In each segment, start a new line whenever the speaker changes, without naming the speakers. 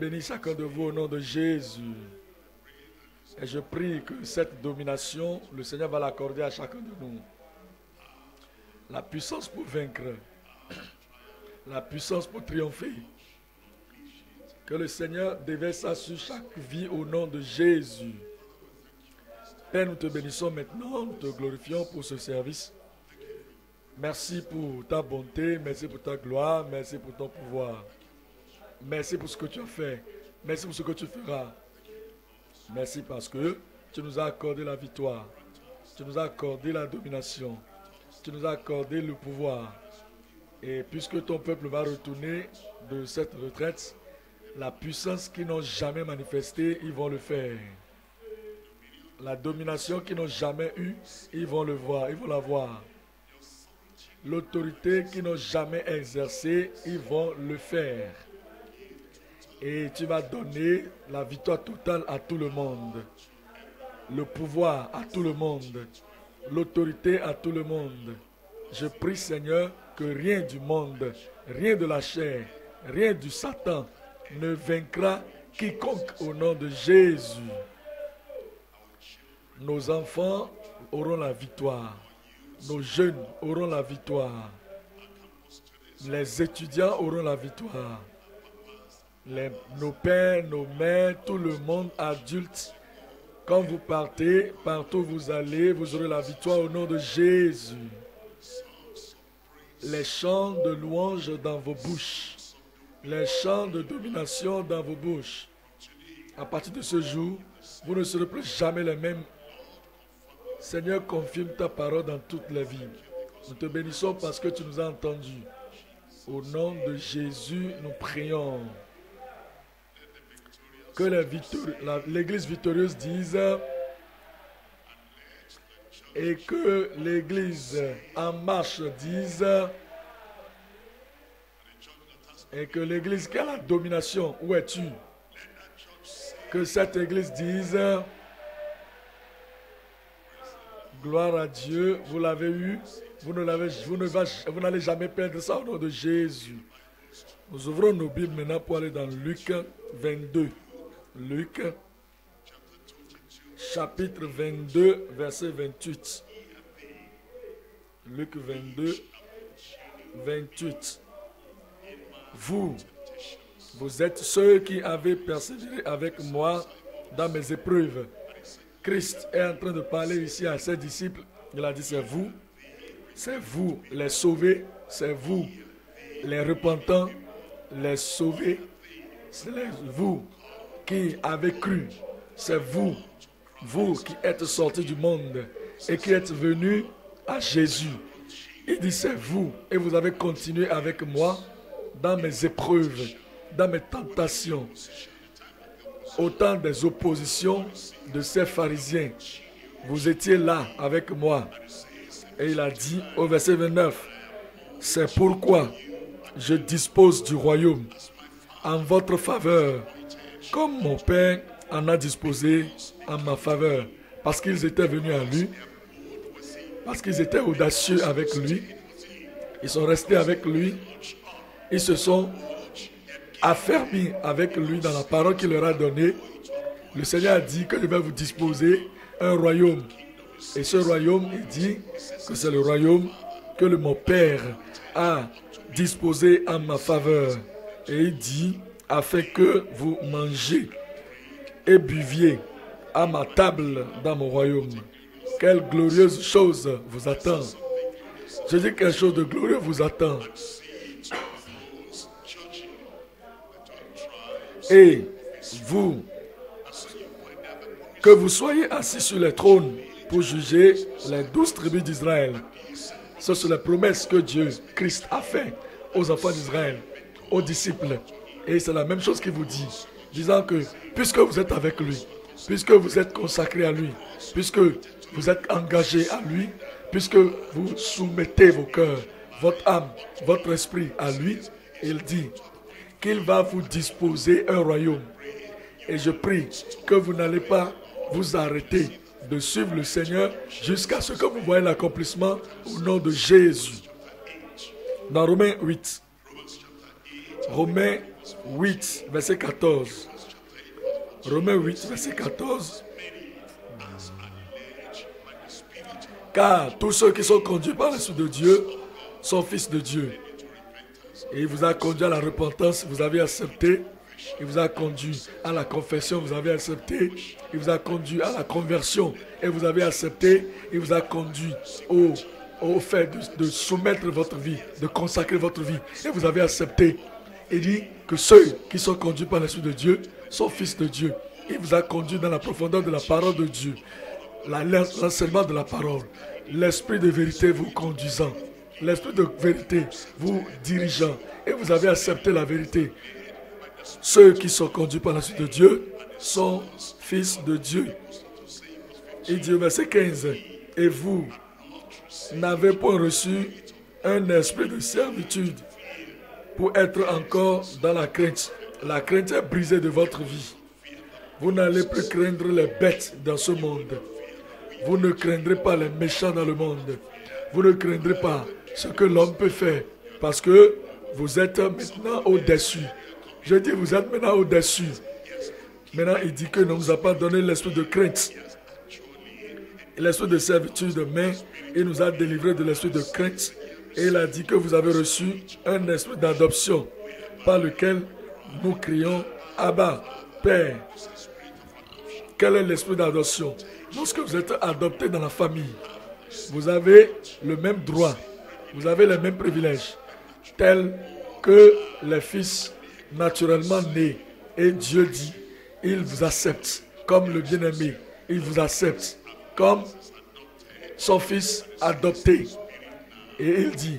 bénisse chacun de vous au nom de Jésus. Et je prie que cette domination, le Seigneur va l'accorder à chacun de nous. La puissance pour vaincre. La puissance pour triompher. Que le Seigneur déverse ça sur chaque vie au nom de Jésus. Père, nous te bénissons maintenant, nous te glorifions pour ce service. Merci pour ta bonté, merci pour ta gloire, merci pour ton pouvoir. Merci pour ce que tu as fait. Merci pour ce que tu feras. Merci parce que tu nous as accordé la victoire. Tu nous as accordé la domination. Tu nous as accordé le pouvoir. Et puisque ton peuple va retourner de cette retraite, la puissance qu'ils n'ont jamais manifestée, ils vont le faire. La domination qu'ils n'ont jamais eue, ils vont le voir, ils vont la voir. L'autorité qu'ils n'ont jamais exercée, ils vont le faire. Et tu vas donner la victoire totale à tout le monde. Le pouvoir à tout le monde. L'autorité à tout le monde. Je prie Seigneur que rien du monde, rien de la chair, rien du Satan ne vaincra quiconque au nom de Jésus. Nos enfants auront la victoire. Nos jeunes auront la victoire. Les étudiants auront la victoire. Nos pères, nos mères, tout le monde adulte, quand vous partez, partout où vous allez, vous aurez la victoire au nom de Jésus. Les chants de louange dans vos bouches, les chants de domination dans vos bouches. À partir de ce jour, vous ne serez plus jamais les mêmes. Seigneur, confirme ta parole dans toutes les vies. Nous te bénissons parce que tu nous as entendus. Au nom de Jésus, nous prions. Que l'Église victorieuse dise et que l'Église en marche dise et que l'Église qui a la domination, où es-tu? Que cette Église dise Gloire à Dieu, vous l'avez eu, vous ne l'avez, vous n'allez jamais perdre ça au nom de Jésus. Nous ouvrons nos Bibles maintenant pour aller dans Luc 22. Luc, chapitre 22, verset 28. Luc 22, 28. Vous, vous êtes ceux qui avez persévéré avec moi dans mes épreuves. Christ est en train de parler ici à ses disciples. Il a dit, c'est vous, c'est vous les sauvés, c'est vous les repentants, les sauvés, c'est vous qui avez cru, c'est vous, vous qui êtes sortis du monde et qui êtes venus à Jésus. Il dit, c'est vous, et vous avez continué avec moi dans mes épreuves, dans mes tentations, au temps des oppositions de ces pharisiens. Vous étiez là avec moi. Et il a dit au verset 29, c'est pourquoi je dispose du royaume en votre faveur, comme mon Père en a disposé en ma faveur, parce qu'ils étaient venus à lui, parce qu'ils étaient audacieux avec lui, ils sont restés avec lui, ils se sont affermis avec lui dans la parole qu'il leur a donnée. Le Seigneur a dit que je vais vous disposer un royaume. Et ce royaume, il dit que c'est le royaume que le, mon Père a disposé en ma faveur. Et il dit, afin que vous mangez et buviez à ma table dans mon royaume. Quelle glorieuse chose vous attend. Je dis quelque chose de glorieux vous attend. Et vous, que vous soyez assis sur les trônes pour juger les douze tribus d'Israël. Ce sont les promesses que Dieu, Christ, a fait aux enfants d'Israël, aux disciples. Et c'est la même chose qu'il vous dit, disant que puisque vous êtes avec lui, puisque vous êtes consacré à lui, puisque vous êtes engagé à lui, puisque vous soumettez vos cœurs, votre âme, votre esprit à lui, il dit qu'il va vous disposer un royaume. Et je prie que vous n'allez pas vous arrêter de suivre le Seigneur jusqu'à ce que vous voyez l'accomplissement au nom de Jésus. Dans Romains 8, Romains 8, verset 14. Romains 8, verset 14. Car tous ceux qui sont conduits par l'Esprit de Dieu sont fils de Dieu. Et il vous a conduit à la repentance, vous avez accepté. Il vous a conduit à la confession, vous avez accepté. Il vous a conduit à la conversion et vous avez accepté. Il vous a conduit au, au fait de, de soumettre votre vie, de consacrer votre vie et vous avez accepté. Il dit que ceux qui sont conduits par l'Esprit de Dieu sont fils de Dieu. Il vous a conduit dans la profondeur de la parole de Dieu, l'enseignement de la parole, l'Esprit de vérité vous conduisant, l'Esprit de vérité vous dirigeant et vous avez accepté la vérité. Ceux qui sont conduits par l'Esprit de Dieu sont fils de Dieu. Il dit au verset 15, et vous n'avez point reçu un esprit de servitude pour être encore dans la crainte. La crainte est brisée de votre vie. Vous n'allez plus craindre les bêtes dans ce monde. Vous ne craindrez pas les méchants dans le monde. Vous ne craindrez pas ce que l'homme peut faire parce que vous êtes maintenant au-dessus. Je dis, vous êtes maintenant au-dessus. Maintenant, il dit que ne nous a pas donné l'esprit de crainte, l'esprit de servitude, mais il nous a délivré de l'esprit de crainte. Et il a dit que vous avez reçu un esprit d'adoption par lequel nous crions Abba, Père. Quel est l'esprit d'adoption? Lorsque vous êtes adopté dans la famille, vous avez le même droit, vous avez les mêmes privilèges, tels que les fils naturellement nés. Et Dieu dit, il vous accepte comme le bien-aimé, il vous accepte comme son fils adopté. Et il dit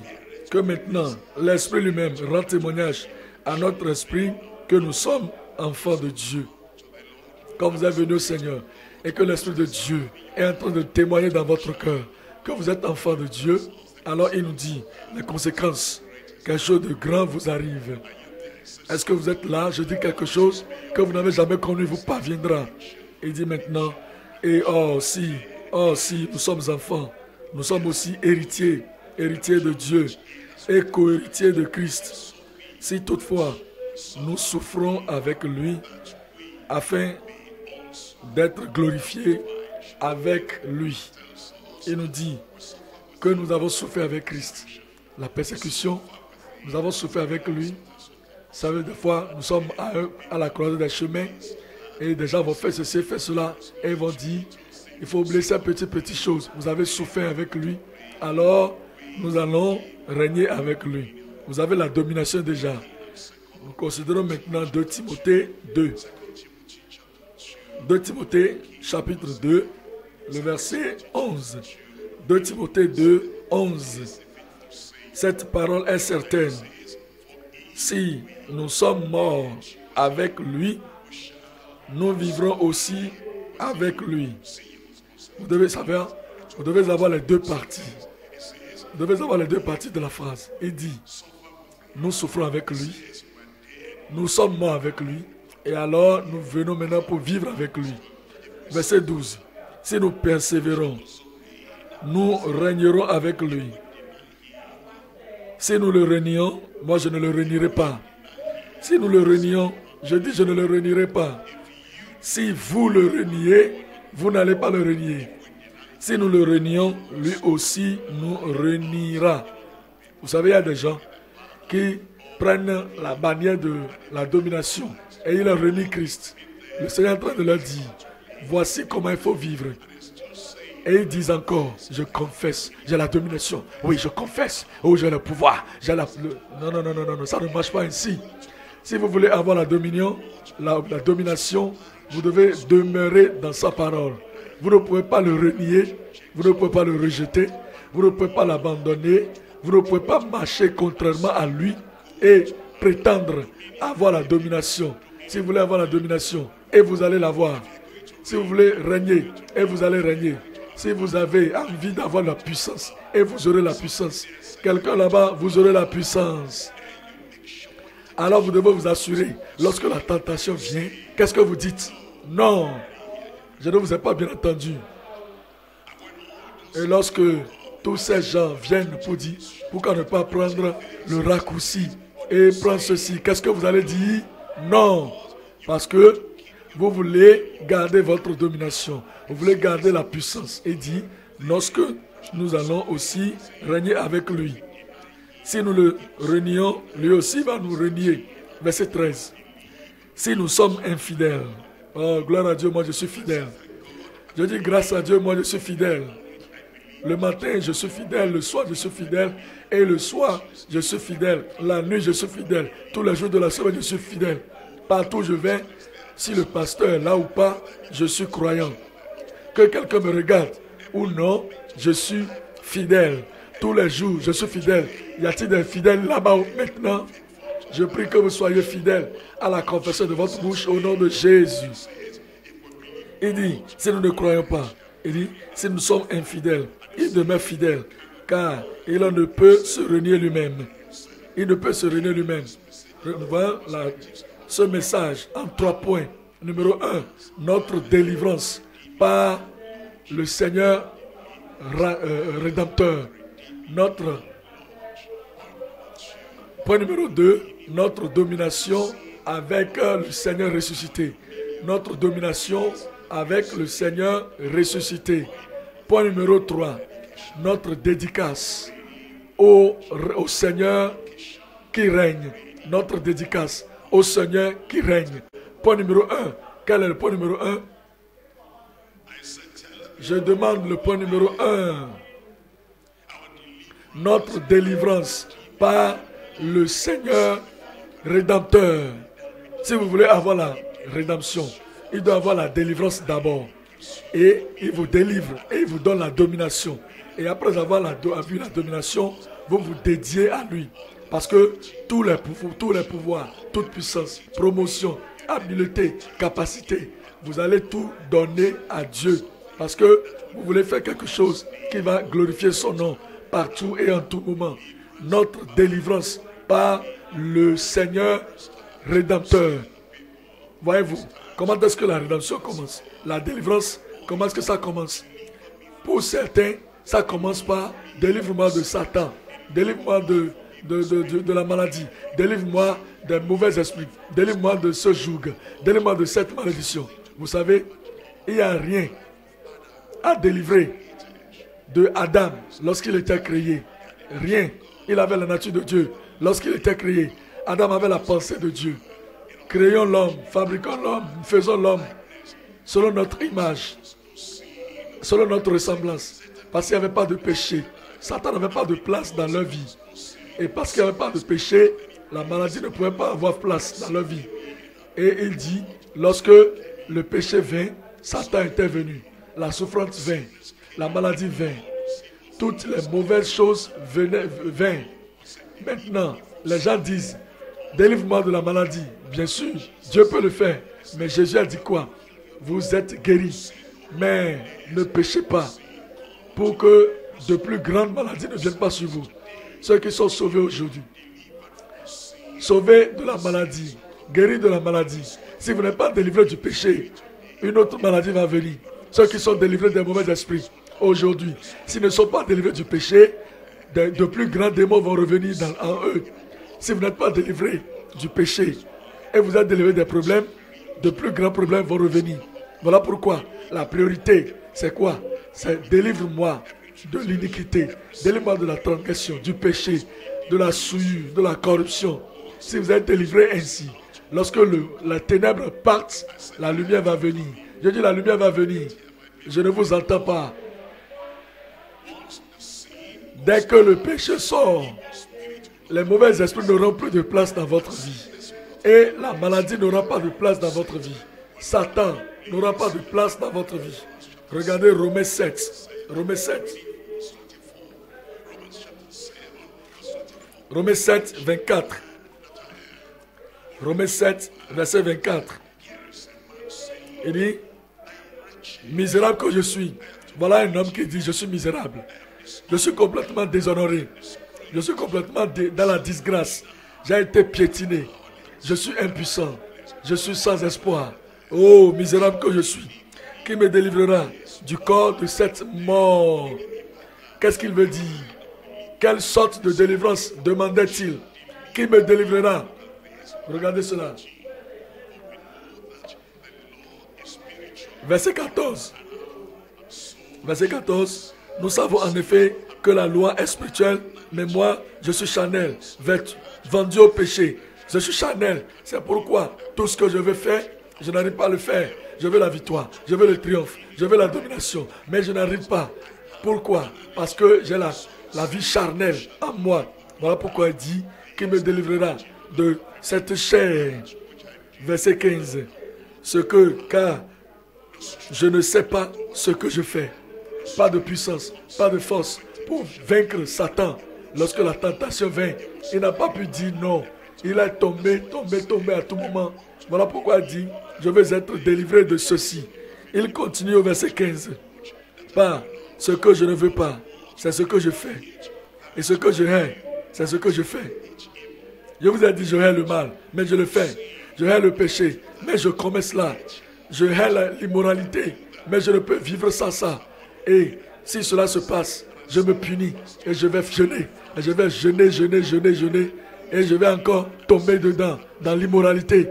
que maintenant, l'Esprit lui-même rend témoignage à notre esprit que nous sommes enfants de Dieu. Quand vous êtes venu au Seigneur et que l'Esprit de Dieu est en train de témoigner dans votre cœur que vous êtes enfant de Dieu, alors il nous dit les conséquences. Quelque chose de grand vous arrive. Est-ce que vous êtes là? Je dis quelque chose que vous n'avez jamais connu vous parviendra. Il dit maintenant, et oh si, oh si, nous sommes enfants, nous sommes aussi héritiers, héritiers de Dieu et co-héritiers de Christ. Si toutefois nous souffrons avec lui afin d'être glorifiés avec lui. Il nous dit que nous avons souffert avec Christ. La persécution, nous avons souffert avec lui. Vous savez, des fois, nous sommes à, la croisée des chemins et des gens vont faire ceci, faire cela et vont dire, il faut oublier ces petites, petites choses. Vous avez souffert avec lui, alors nous allons régner avec lui. Vous avez la domination déjà. Nous considérons maintenant 2 Timothée 2. 2 Timothée chapitre 2, le verset 11. 2 Timothée 2, 11. Cette parole est certaine. Si nous sommes morts avec lui, nous vivrons aussi avec lui. Vous devez savoir, vous devez avoir les deux parties. Devez avoir les deux parties de la phrase. Il dit, nous souffrons avec lui, nous sommes morts avec lui, et alors nous venons maintenant pour vivre avec lui. Verset 12. Si nous persévérons, nous régnerons avec lui. Si nous le renions, moi je ne le renierai pas. Si nous le renions, je dis je ne le renierai pas. Si vous le reniez, vous n'allez pas le renier. Si nous le renions, lui aussi nous reniera. Vous savez, il y a des gens qui prennent la bannière de la domination et ils renient Christ. Le Seigneur est en train de leur dire, voici comment il faut vivre. Et ils disent encore, je confesse, j'ai la domination. Oui, je confesse. Oh, j'ai le pouvoir. J'ai la... Non, non, non, non, non, ça ne marche pas ainsi. Si vous voulez avoir la dominion, la, la domination, vous devez demeurer dans sa parole. Vous ne pouvez pas le renier, vous ne pouvez pas le rejeter, vous ne pouvez pas l'abandonner, vous ne pouvez pas marcher contrairement à lui et prétendre avoir la domination. Si vous voulez avoir la domination, et vous allez l'avoir. Si vous voulez régner, et vous allez régner. Si vous avez envie d'avoir la puissance, et vous aurez la puissance. Quelqu'un là-bas, vous aurez la puissance. Alors vous devez vous assurer, lorsque la tentation vient, qu'est-ce que vous dites? Non, je ne vous ai pas bien entendu. Et lorsque tous ces gens viennent pour dire, pourquoi ne pas prendre le raccourci et prendre ceci, qu'est-ce que vous allez dire? Non, parce que vous voulez garder votre domination. Vous voulez garder la puissance. Et dit, lorsque nous allons aussi régner avec lui. Si nous le renions, lui aussi va nous renier. Verset 13. Si nous sommes infidèles, oh gloire à Dieu, moi je suis fidèle. Je dis grâce à Dieu, moi je suis fidèle. Le matin, je suis fidèle. Le soir, je suis fidèle. Et le soir, je suis fidèle. La nuit, je suis fidèle. Tous les jours de la semaine, je suis fidèle. Partout où je vais, si le pasteur est là ou pas, je suis croyant. Que quelqu'un me regarde ou non, je suis fidèle. Tous les jours, je suis fidèle. Y a-t-il des fidèles là-bas maintenant Je prie que vous soyez fidèles à la confession de votre bouche au nom de Jésus. Il dit, si nous ne croyons pas, il dit, si nous sommes infidèles, il demeure fidèle, car il ne peut se renier lui-même. Il ne peut se renier lui-même. Voilà ce message en trois points. Numéro un, notre délivrance par le Seigneur euh, rédempteur. Notre point numéro deux, notre domination avec le Seigneur ressuscité. Notre domination avec le Seigneur ressuscité. Point numéro 3, notre dédicace au, au Seigneur qui règne. Notre dédicace au Seigneur qui règne. Point numéro 1. Quel est le point numéro 1 Je demande le point numéro 1. Notre délivrance par le Seigneur rédempteur. Si vous voulez avoir la rédemption, il doit avoir la délivrance d'abord. Et il vous délivre et il vous donne la domination. Et après avoir la, vu la domination, vous vous dédiez à lui. Parce que tous les, tous les pouvoirs, toute puissance, promotion, habileté, capacité, vous allez tout donner à Dieu. Parce que vous voulez faire quelque chose qui va glorifier son nom partout et en tout moment. Notre délivrance par le Seigneur rédempteur. Voyez-vous, comment est-ce que la rédemption commence? La délivrance, comment est-ce que ça commence? Pour certains, ça commence par délivre-moi de Satan, délivre-moi de, de, la maladie, délivre-moi des mauvais esprits, délivre-moi de ce joug, délivre-moi de cette malédiction. Vous savez, il n'y a rien à délivrer de Adam lorsqu'il était créé. Rien. Il avait la nature de Dieu lorsqu'il était créé. Adam avait la pensée de Dieu. Créons l'homme, fabriquons l'homme, faisons l'homme selon notre image, selon notre ressemblance. Parce qu'il n'y avait pas de péché. Satan n'avait pas de place dans leur vie. Et parce qu'il n'y avait pas de péché, la maladie ne pouvait pas avoir place dans leur vie. Et il dit, lorsque le péché vint, Satan était venu. La souffrance vint. La maladie vint. Toutes les mauvaises choses venaient. Maintenant, les gens disent, délivre-moi de la maladie. Bien sûr, Dieu peut le faire. Mais Jésus a dit quoi? Vous êtes guéris. Mais ne péchez pas pour que de plus grandes maladies ne viennent pas sur vous. Ceux qui sont sauvés aujourd'hui, sauvés de la maladie, guéris de la maladie. Si vous n'êtes pas délivré du péché, une autre maladie va venir. Ceux qui sont délivrés des mauvais esprits aujourd'hui, s'ils ne sont pas délivrés du péché, de, plus grands démons vont revenir en eux. Si vous n'êtes pas délivré du péché et vous êtes délivré des problèmes, de plus grands problèmes vont revenir. Voilà pourquoi la priorité, c'est quoi? C'est délivre-moi de l'iniquité, délivre-moi de la transgression, du péché, de la souillure, de la corruption. Si vous êtes délivré ainsi, lorsque la ténèbre parte, la lumière va venir. Je dis la lumière va venir. Je ne vous entends pas. Dès que le péché sort, les mauvais esprits n'auront plus de place dans votre vie. Et la maladie n'aura pas de place dans votre vie. Satan n'aura pas de place dans votre vie. Regardez Romains 7. Romains 7. Romains 7, 24. Romains 7, verset 24. Il dit, misérable que je suis. Voilà un homme qui dit, je suis misérable. Je suis complètement déshonoré. Je suis complètement dans la disgrâce. J'ai été piétiné. Je suis impuissant. Je suis sans espoir. Oh, misérable que je suis. Qui me délivrera du corps de cette mort Qu'est-ce qu'il veut dire? Quelle sorte de délivrance demandait-il? Qui me délivrera? Regardez cela. Verset 14. Verset 14. Nous savons en effet que la loi est spirituelle, mais moi, je suis Chanel, vendu au péché. Je suis Chanel. C'est pourquoi tout ce que je veux faire, je n'arrive pas à le faire. Je veux la victoire, je veux le triomphe, je veux la domination, mais je n'arrive pas. Pourquoi? Parce que j'ai la, la vie charnelle en moi. Voilà pourquoi il dit qu'il me délivrera de cette chair. Verset 15. Ce que, car je ne sais pas ce que je fais. Pas de puissance, pas de force pour vaincre Satan. Lorsque la tentation vient, il n'a pas pu dire non. Il est tombé, tombé, tombé à tout moment. Voilà pourquoi il dit, je vais être délivré de ceci. Il continue au verset 15. Pas ce que je ne veux pas, c'est ce que je fais. Et ce que je hais, c'est ce que je fais. Je vous ai dit, je hais le mal, mais je le fais. Je hais le péché, mais je commets cela. Je hais l'immoralité, mais je ne peux vivre sans ça. Et si cela se passe, je me punis et je vais jeûner. Et je vais jeûner, jeûner, jeûner, jeûner. Et je vais encore tomber dedans, dans l'immoralité,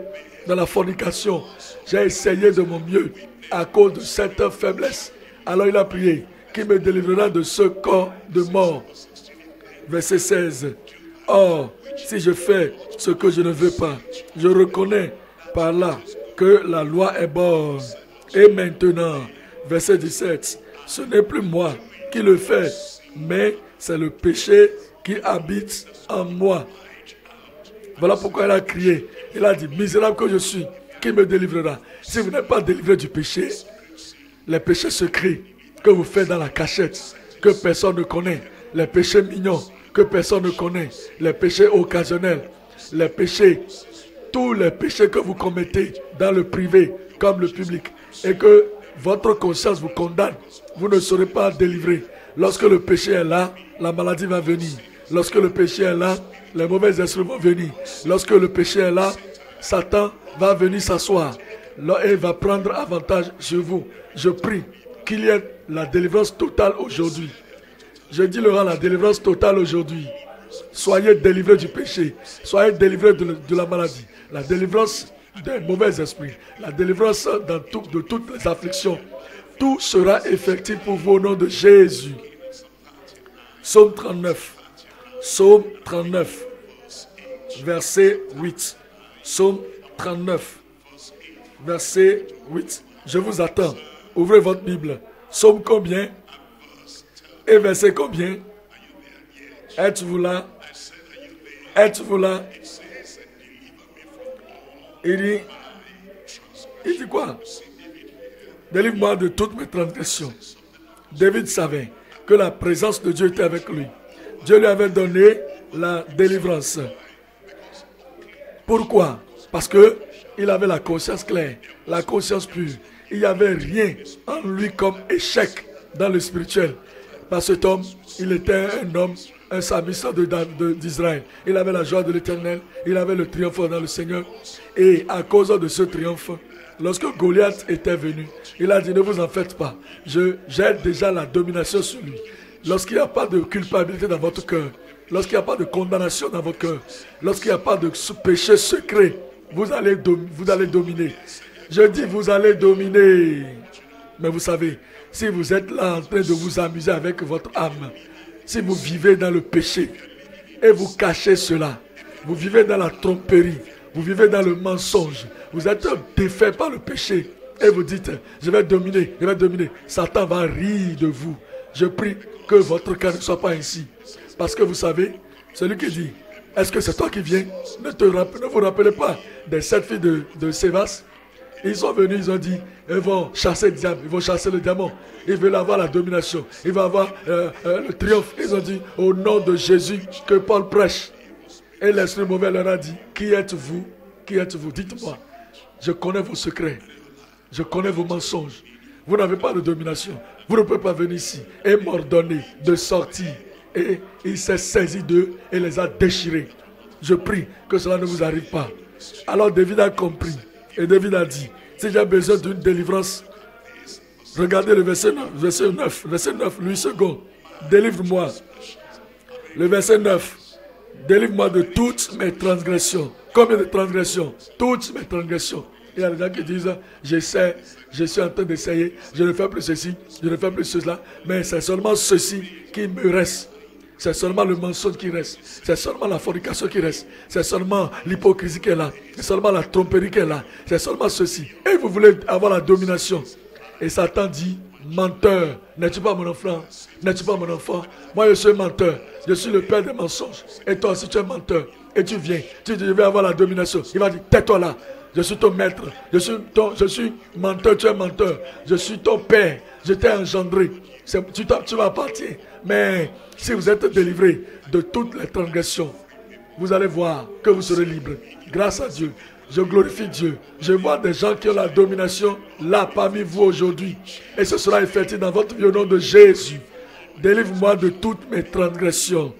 dans la fornication. J'ai essayé de mon mieux à cause de cette faiblesse. Alors il a prié, qui me délivrera de ce corps de mort. Verset 16. Or, si je fais ce que je ne veux pas, je reconnais par là que la loi est bonne. Et maintenant, verset 17, ce n'est plus moi qui le fais, mais c'est le péché qui habite en moi. Voilà pourquoi il a crié. Il a dit, misérable que je suis, qui me délivrera? Si vous n'êtes pas délivré du péché, les péchés secrets que vous faites dans la cachette, que personne ne connaît, les péchés mignons que personne ne connaît, les péchés occasionnels, les péchés, tous les péchés que vous commettez dans le privé comme le public, et que votre conscience vous condamne, vous ne serez pas délivré. Lorsque le péché est là, la maladie va venir. Lorsque le péché est là, les mauvais esprits vont venir. Lorsque le péché est là, Satan va venir s'asseoir et va prendre avantage sur vous. Je prie qu'il y ait la délivrance totale aujourd'hui. Je dis Laurent, la délivrance totale aujourd'hui. Soyez délivrés du péché. Soyez délivrés de, la maladie. La délivrance des mauvais esprits. La délivrance de toutes les afflictions. Tout sera effectif pour vous au nom de Jésus. Psaume 39. Psaume 39. Verset 8. Psaume 39. Verset 8. Je vous attends. Ouvrez votre Bible. Psaume combien? Et verset combien? Êtes-vous là? Êtes-vous là? Il dit, il dit quoi? Délivre-moi de toutes mes transgressions. David savait que la présence de Dieu était avec lui. Dieu lui avait donné la délivrance. Pourquoi? Parce que il avait la conscience claire, la conscience pure. Il n'y avait rien en lui comme échec dans le spirituel. Que cet homme, il était un homme, un serviteur d'Israël. Il avait la joie de l'éternel, il avait le triomphe dans le Seigneur. Et à cause de ce triomphe, lorsque Goliath était venu, il a dit, ne vous en faites pas. J'ai déjà la domination sur lui. Lorsqu'il n'y a pas de culpabilité dans votre cœur, lorsqu'il n'y a pas de condamnation dans votre cœur, lorsqu'il n'y a pas de péché secret, vous allez, vous allez dominer. Je dis, vous allez dominer. Mais vous savez, si vous êtes là en train de vous amuser avec votre âme, si vous vivez dans le péché et vous cachez cela, vous vivez dans la tromperie, vous vivez dans le mensonge, vous êtes défait par le péché et vous dites, je vais dominer, je vais dominer. Satan va rire de vous. Je prie que votre cœur ne soit pas ainsi. Parce que vous savez, celui qui dit, est-ce que c'est toi qui viens? Ne vous rappelez pas des sept filles de, de Sévas? Ils sont venus, ils ont dit, ils vont chasser le diable, ils vont chasser le diamant. Ils veulent avoir la domination, ils vont avoir euh, euh, le triomphe. Ils ont dit, au nom de Jésus, que Paul prêche. Et l'esprit mauvais leur a dit, qui êtes-vous Qui êtes-vous Dites-moi. Je connais vos secrets. Je connais vos mensonges. Vous n'avez pas de domination. Vous ne pouvez pas venir ici et m'ordonner de sortir. Et il s'est saisi d'eux et les a déchirés. Je prie que cela ne vous arrive pas. Alors David a compris. Et David a dit, si j'ai besoin d'une délivrance, regardez le verset 9, verset 9, verset 9, lui second. Délivre-moi. Le verset 9. Délivre-moi de toutes mes transgressions. Combien de transgressions? Toutes mes transgressions. Il y a des gens qui disent, j'essaie, je suis en train d'essayer, je ne fais plus ceci, je ne fais plus cela, mais c'est seulement ceci qui me reste. C'est seulement le mensonge qui reste. C'est seulement la fornication qui reste. C'est seulement l'hypocrisie qui est là. C'est seulement la tromperie qui est là. C'est seulement ceci. Et vous voulez avoir la domination. Et Satan dit, menteur, n'es-tu pas mon enfant? N'es-tu pas mon enfant? Moi, je suis menteur. Je suis le père des mensonges. Et toi aussi, tu es menteur. Et tu viens. Tu dis, je vais avoir la domination. Il va dire, tais-toi là. Je suis ton maître. Je suis, ton, je suis menteur, tu es menteur. Je suis ton père. Je t'ai engendré. Tu, tu m'appartiens. Mais si vous êtes délivré de toutes les transgressions, vous allez voir que vous serez libre. Grâce à Dieu. Je glorifie Dieu. Je vois des gens qui ont la domination là parmi vous aujourd'hui. Et ce sera effectif dans votre vie au nom de Jésus. Délivre-moi de toutes mes transgressions.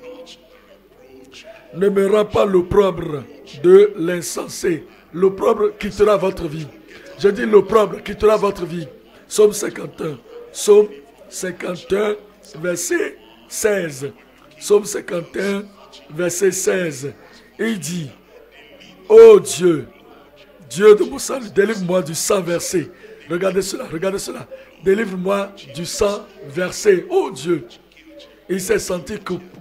Ne me rends pas l'opprobre de l'insensé. L'opprobre quittera votre vie. Je dis l'opprobre quittera votre vie. Somme 51. Somme 51, verset 16. Somme 51, verset 16. Il dit, Oh Dieu, Dieu de mon salut, délivre-moi du sang versé. Regardez cela, regardez cela. Délivre-moi du sang versé. Oh Dieu, il s'est senti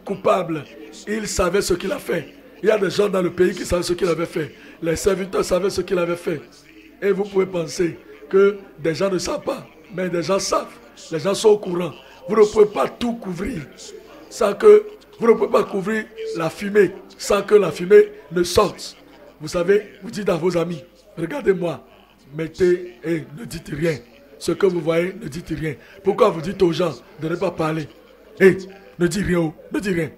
coupable. Il savait ce qu'il a fait. Il y a des gens dans le pays qui savaient ce qu'il avait fait. Les serviteurs savaient ce qu'il avait fait. Et vous pouvez penser que des gens ne savent pas, mais des gens savent. Les gens sont au courant. Vous ne pouvez pas tout couvrir sans que vous ne pouvez pas couvrir la fumée sans que la fumée ne sorte. Vous savez, vous dites à vos amis, regardez-moi, mettez et ne dites rien. Ce que vous voyez, ne dites rien. Pourquoi vous dites aux gens de ne pas parler? Et ne dites rien, oh, ne dites rien.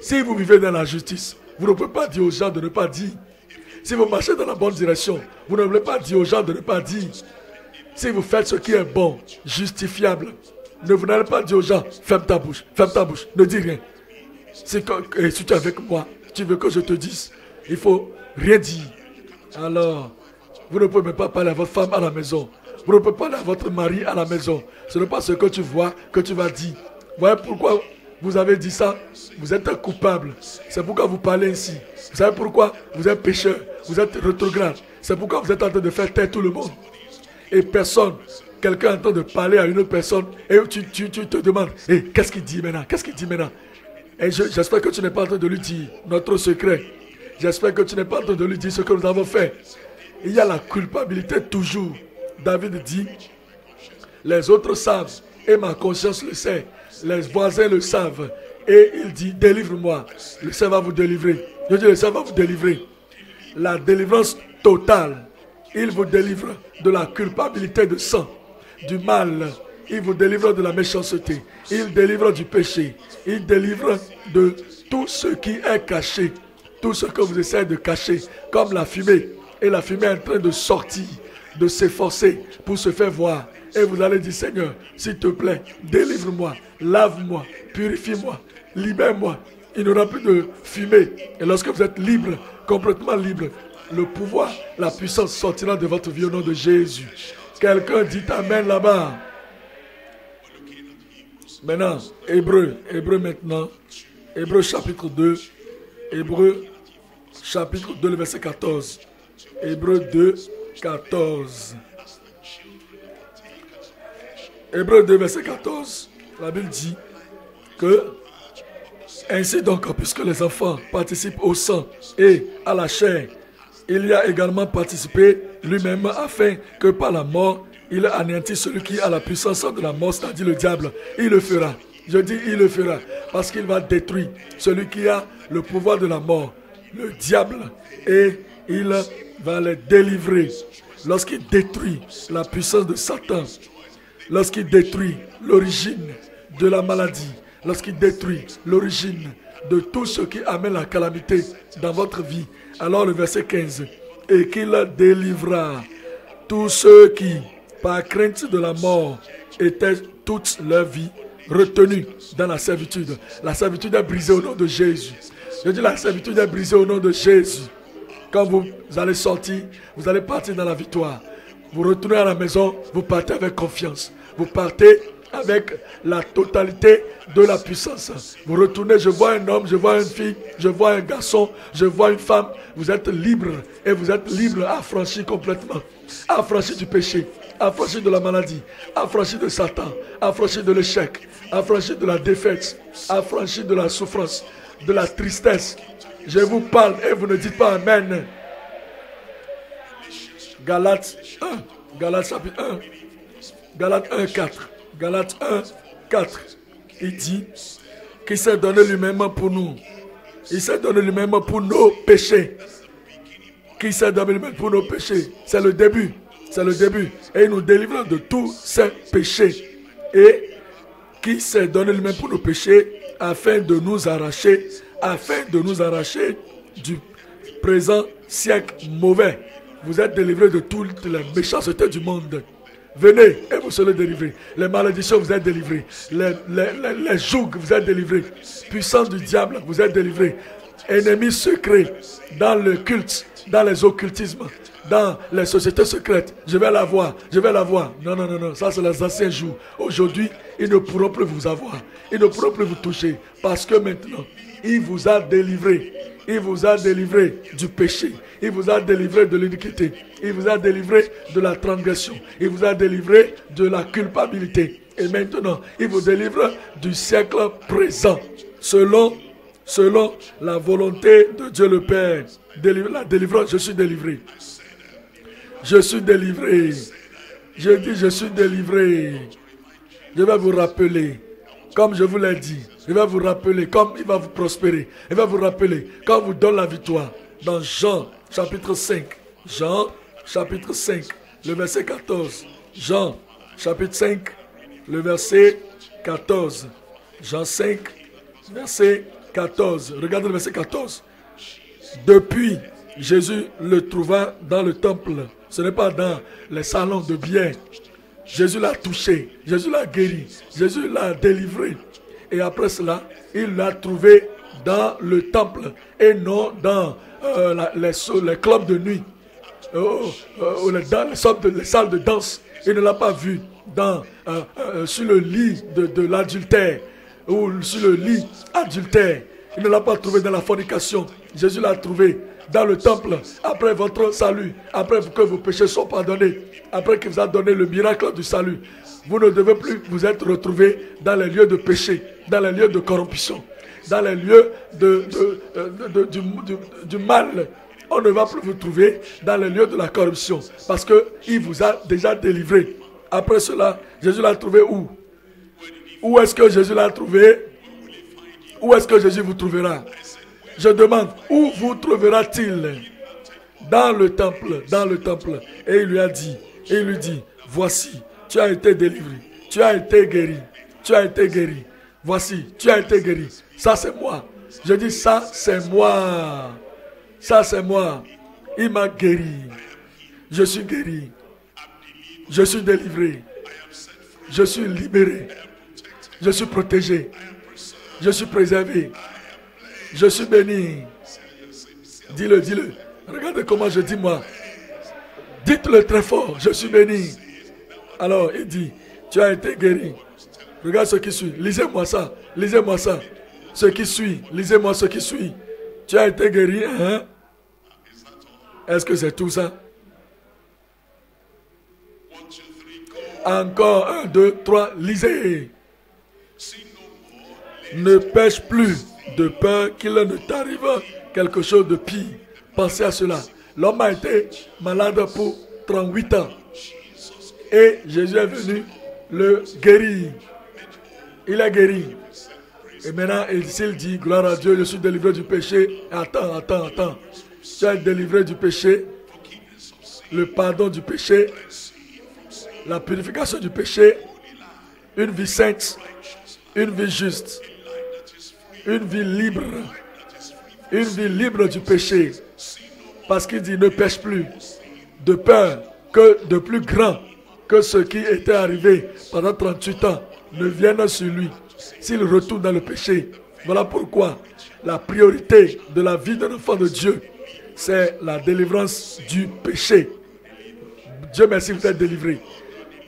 Si vous vivez dans la justice, vous ne pouvez pas dire aux gens de ne pas dire. Si vous marchez dans la bonne direction, vous ne voulez pas dire aux gens de ne pas dire. Si vous faites ce qui est bon, justifiable, ne vous n'allez pas dire aux gens, ferme ta bouche, ferme ta bouche, ne dis rien. Si, tu es avec moi, tu veux que je te dise, il faut rien dire. Alors, vous ne pouvez même pas parler à votre femme à la maison. Vous ne pouvez pas parler à votre mari à la maison. Ce n'est pas ce que tu vois que tu vas dire. Voyez pourquoi vous avez dit ça Vous êtes coupable. C'est pourquoi vous parlez ainsi. Vous savez pourquoi? Vous êtes pécheur. Vous êtes rétrograde. C'est pourquoi vous êtes en train de faire taire tout le monde. Et personne, quelqu'un est en train de parler à une autre personne et tu, tu, tu te demandes, hey, qu'est-ce qu'il dit maintenant? Qu'est-ce qu'il dit maintenant? Et j'espère que tu n'es pas en train de lui dire notre secret. J'espère que tu n'es pas en train de lui dire ce que nous avons fait. Il y a la culpabilité toujours. David dit, les autres savent et ma conscience le sait. Les voisins le savent. Et il dit, délivre-moi. Le Seigneur va vous délivrer. Je dis, le Seigneur va vous délivrer. La délivrance totale. Il vous délivre de la culpabilité de sang, du mal. Il vous délivre de la méchanceté. Il délivre du péché. Il délivre de tout ce qui est caché. Tout ce que vous essayez de cacher, comme la fumée. Et la fumée est en train de sortir, de s'efforcer pour se faire voir. Et vous allez dire, Seigneur, s'il te plaît, délivre-moi, lave-moi, purifie-moi, libère-moi. Il n'y aura plus de fumée. Et lorsque vous êtes libre, complètement libre, le pouvoir, la puissance sortira de votre vie au nom de Jésus. Quelqu'un dit Amen là-bas. Maintenant, Hébreu, Hébreu maintenant, Hébreu chapitre 2, Hébreu chapitre 2, le verset 14. Hébreu 2, 14. Hébreu 2, verset 14. La Bible dit que ainsi donc, puisque les enfants participent au sang et à la chair, il y a également participé lui-même afin que par la mort, il anéantisse celui qui a la puissance de la mort, c'est-à-dire le diable. Il le fera. Je dis il le fera parce qu'il va détruire celui qui a le pouvoir de la mort, le diable, et il va les délivrer. Lorsqu'il détruit la puissance de Satan, lorsqu'il détruit l'origine de la maladie, lorsqu'il détruit l'origine de tout ce qui amène la calamité dans votre vie, alors le verset 15, et qu'il délivra tous ceux qui, par crainte de la mort, étaient toute leur vie retenus dans la servitude. La servitude est brisée au nom de Jésus. Je dis la servitude est brisée au nom de Jésus. Quand vous allez sortir, vous allez partir dans la victoire. Vous retournez à la maison, vous partez avec confiance. Vous partez avec la totalité de la puissance. Vous retournez, je vois un homme, je vois une fille, je vois un garçon, je vois une femme. Vous êtes libre et vous êtes libre, affranchi complètement, affranchi du péché, affranchi de la maladie, affranchi de Satan, affranchi de l'échec, affranchi de la défaite, affranchi de la souffrance, de la tristesse. Je vous parle et vous ne dites pas Amen. Galates 1, Galates chapitre 1, Galates 1, 4. Galates 1, 4. Il dit qu'il s'est donné lui-même pour nous. Il s'est donné lui-même pour nos péchés. Qu'il s'est donné lui-même pour nos péchés. C'est le début. C'est le début. Et il nous délivre de tous ses péchés. Et qui s'est donné lui-même pour nos péchés afin de nous arracher, afin de nous arracher du présent siècle mauvais. Vous êtes délivrés de toutes les méchancetés du monde. Venez et vous serez délivrés. Les malédictions, vous êtes délivrés. Les, les, les, jougs, vous êtes délivrés. Puissance du diable, vous êtes délivrés. Ennemis secrets dans le culte, dans les occultismes, dans les sociétés secrètes. Je vais la voir, je vais la voir. Non, non, non, non, ça c'est les anciens jours. Aujourd'hui, ils ne pourront plus vous avoir. Ils ne pourront plus vous toucher. Parce que maintenant, il vous a délivré. Il vous a délivré du péché. Il vous a délivré de l'iniquité. Il vous a délivré de la transgression. Il vous a délivré de la culpabilité. Et maintenant, il vous délivre du siècle présent. Selon, la volonté de Dieu le Père. La délivrance, je suis délivré. Je suis délivré. Je dis, je suis délivré. Je vais vous rappeler, comme je vous l'ai dit, je vais vous rappeler, comme il va vous prospérer. Il va vous rappeler, quand vous donne la victoire, dans Jean chapitre 5, Jean chapitre 5, le verset 14. Jean chapitre 5, le verset 14. Jean 5, verset 14. Regardez le verset 14. Depuis, Jésus le trouva dans le temple. Ce n'est pas dans les salons de biens Jésus l'a touché, Jésus l'a guéri, Jésus l'a délivré. Et après cela, il l'a trouvé dans le temple et non dans euh, les, les, clubs de nuit, euh, euh, dans les salles, de, danse. Il ne l'a pas vu dans, sur le lit de, de l'adultère ou sur le lit adultère. Il ne l'a pas trouvé dans la fornication. Jésus l'a trouvé dans le temple, après votre salut, après que vos péchés soient pardonnés, après qu'il vous a donné le miracle du salut, vous ne devez plus vous être retrouvés dans les lieux de péché, dans les lieux de corruption, dans les lieux de, du, mal. On ne va plus vous trouver dans les lieux de la corruption parce qu'il vous a déjà délivré. Après cela, Jésus l'a trouvé où? Où est-ce que Jésus l'a trouvé? Où est-ce que Jésus vous trouvera? Je demande, où vous trouvera-t-il? Dans le temple, dans le temple. Et il lui a dit, et il lui dit, voici, tu as été délivré, tu as été guéri, tu as été guéri. Voici, tu as été guéri. Ça, c'est moi. Je dis, ça, c'est moi. Ça, c'est moi. Il m'a guéri. Je suis guéri. Je suis délivré. Je suis libéré. Je suis protégé. Je suis préservé. Je suis béni. Dis-le, dis-le. Regardez comment je dis moi. Dites-le très fort. Je suis béni. Alors, il dit, tu as été guéri. Regarde ce qui suit. Lisez-moi ça. Lisez-moi ça. Ce qui suit. Lisez-moi ce qui suit. Tu as été guéri. Hein? Est-ce que c'est tout ça? Encore un, deux, trois. Lisez. Ne pêche plus de peur qu'il ne t'arrive quelque chose de pire. Pensez à cela. L'homme a été malade pour 38 ans. Et Jésus est venu le guérir. Il a guéri. Et maintenant, s'il dit, gloire à Dieu, je suis délivré du péché. Attends, attends, attends. Tu es délivré du péché, le pardon du péché, la purification du péché, une vie sainte, une vie juste une vie libre, une vie libre du péché. Parce qu'il dit ne pêche plus, de peur que de plus grand que ce qui était arrivé pendant 38 ans ne vienne sur lui s'il retourne dans le péché. Voilà pourquoi la priorité de la vie d'un enfant de Dieu, c'est la délivrance du péché. Dieu merci, vous êtes délivré.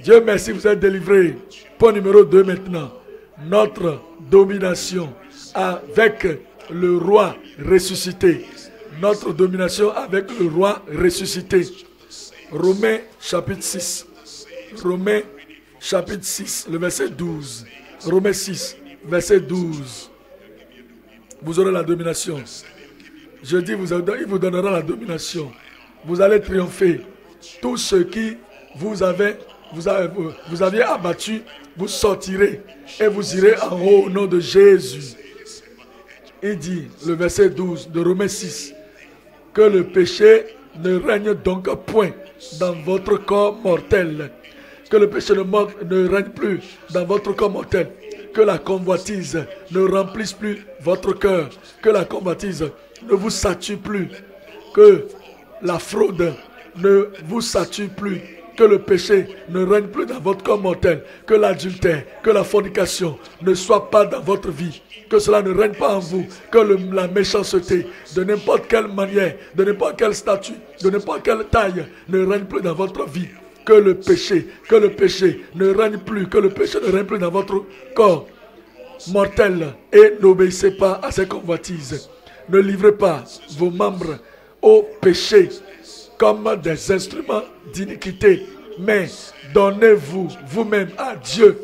Dieu merci, vous êtes délivrés. Point numéro 2 maintenant. Notre domination avec le roi ressuscité. Notre domination avec le roi ressuscité. Romains chapitre 6. Romains chapitre 6, le verset 12. Romains 6, verset 12. Vous aurez la domination. Je dis, vous, il vous donnera la domination. Vous allez triompher. Tout ce qui vous avez, vous, avez, vous aviez abattu, vous sortirez et vous irez en haut au nom de Jésus. Il dit, le verset 12 de Romains 6, que le péché ne règne donc point dans votre corps mortel. Que le péché ne, ne règne plus dans votre corps mortel. Que la convoitise ne remplisse plus votre cœur. Que la convoitise ne vous sature plus. Que la fraude ne vous sature plus. Que le péché ne règne plus dans votre corps mortel. Que l'adultère, que la fornication ne soit pas dans votre vie que cela ne règne pas en vous, que la méchanceté, de n'importe quelle manière, de n'importe quel statut, de n'importe quelle taille, ne règne plus dans votre vie. Que le péché, que le péché ne règne plus, que le péché ne règne plus dans votre corps mortel et n'obéissez pas à ces convoitises. Ne livrez pas vos membres au péché comme des instruments d'iniquité, mais donnez-vous vous-même à Dieu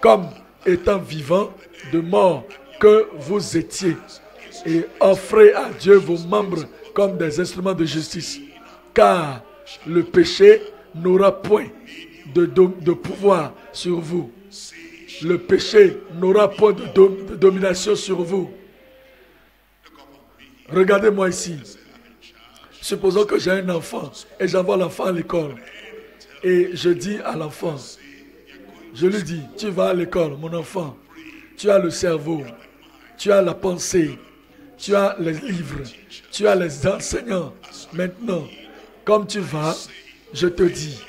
comme étant vivant de mort que vous étiez et offrez à Dieu vos membres comme des instruments de justice. Car le péché n'aura point de, de, pouvoir sur vous. Le péché n'aura point de, de domination sur vous. Regardez-moi ici. Supposons que j'ai un enfant et j'envoie l'enfant à l'école. Et je dis à l'enfant, je lui dis, tu vas à l'école, mon enfant. Tu as le cerveau, tu as la pensée, tu as les livres, tu as les enseignants. Maintenant, comme tu vas, je te dis,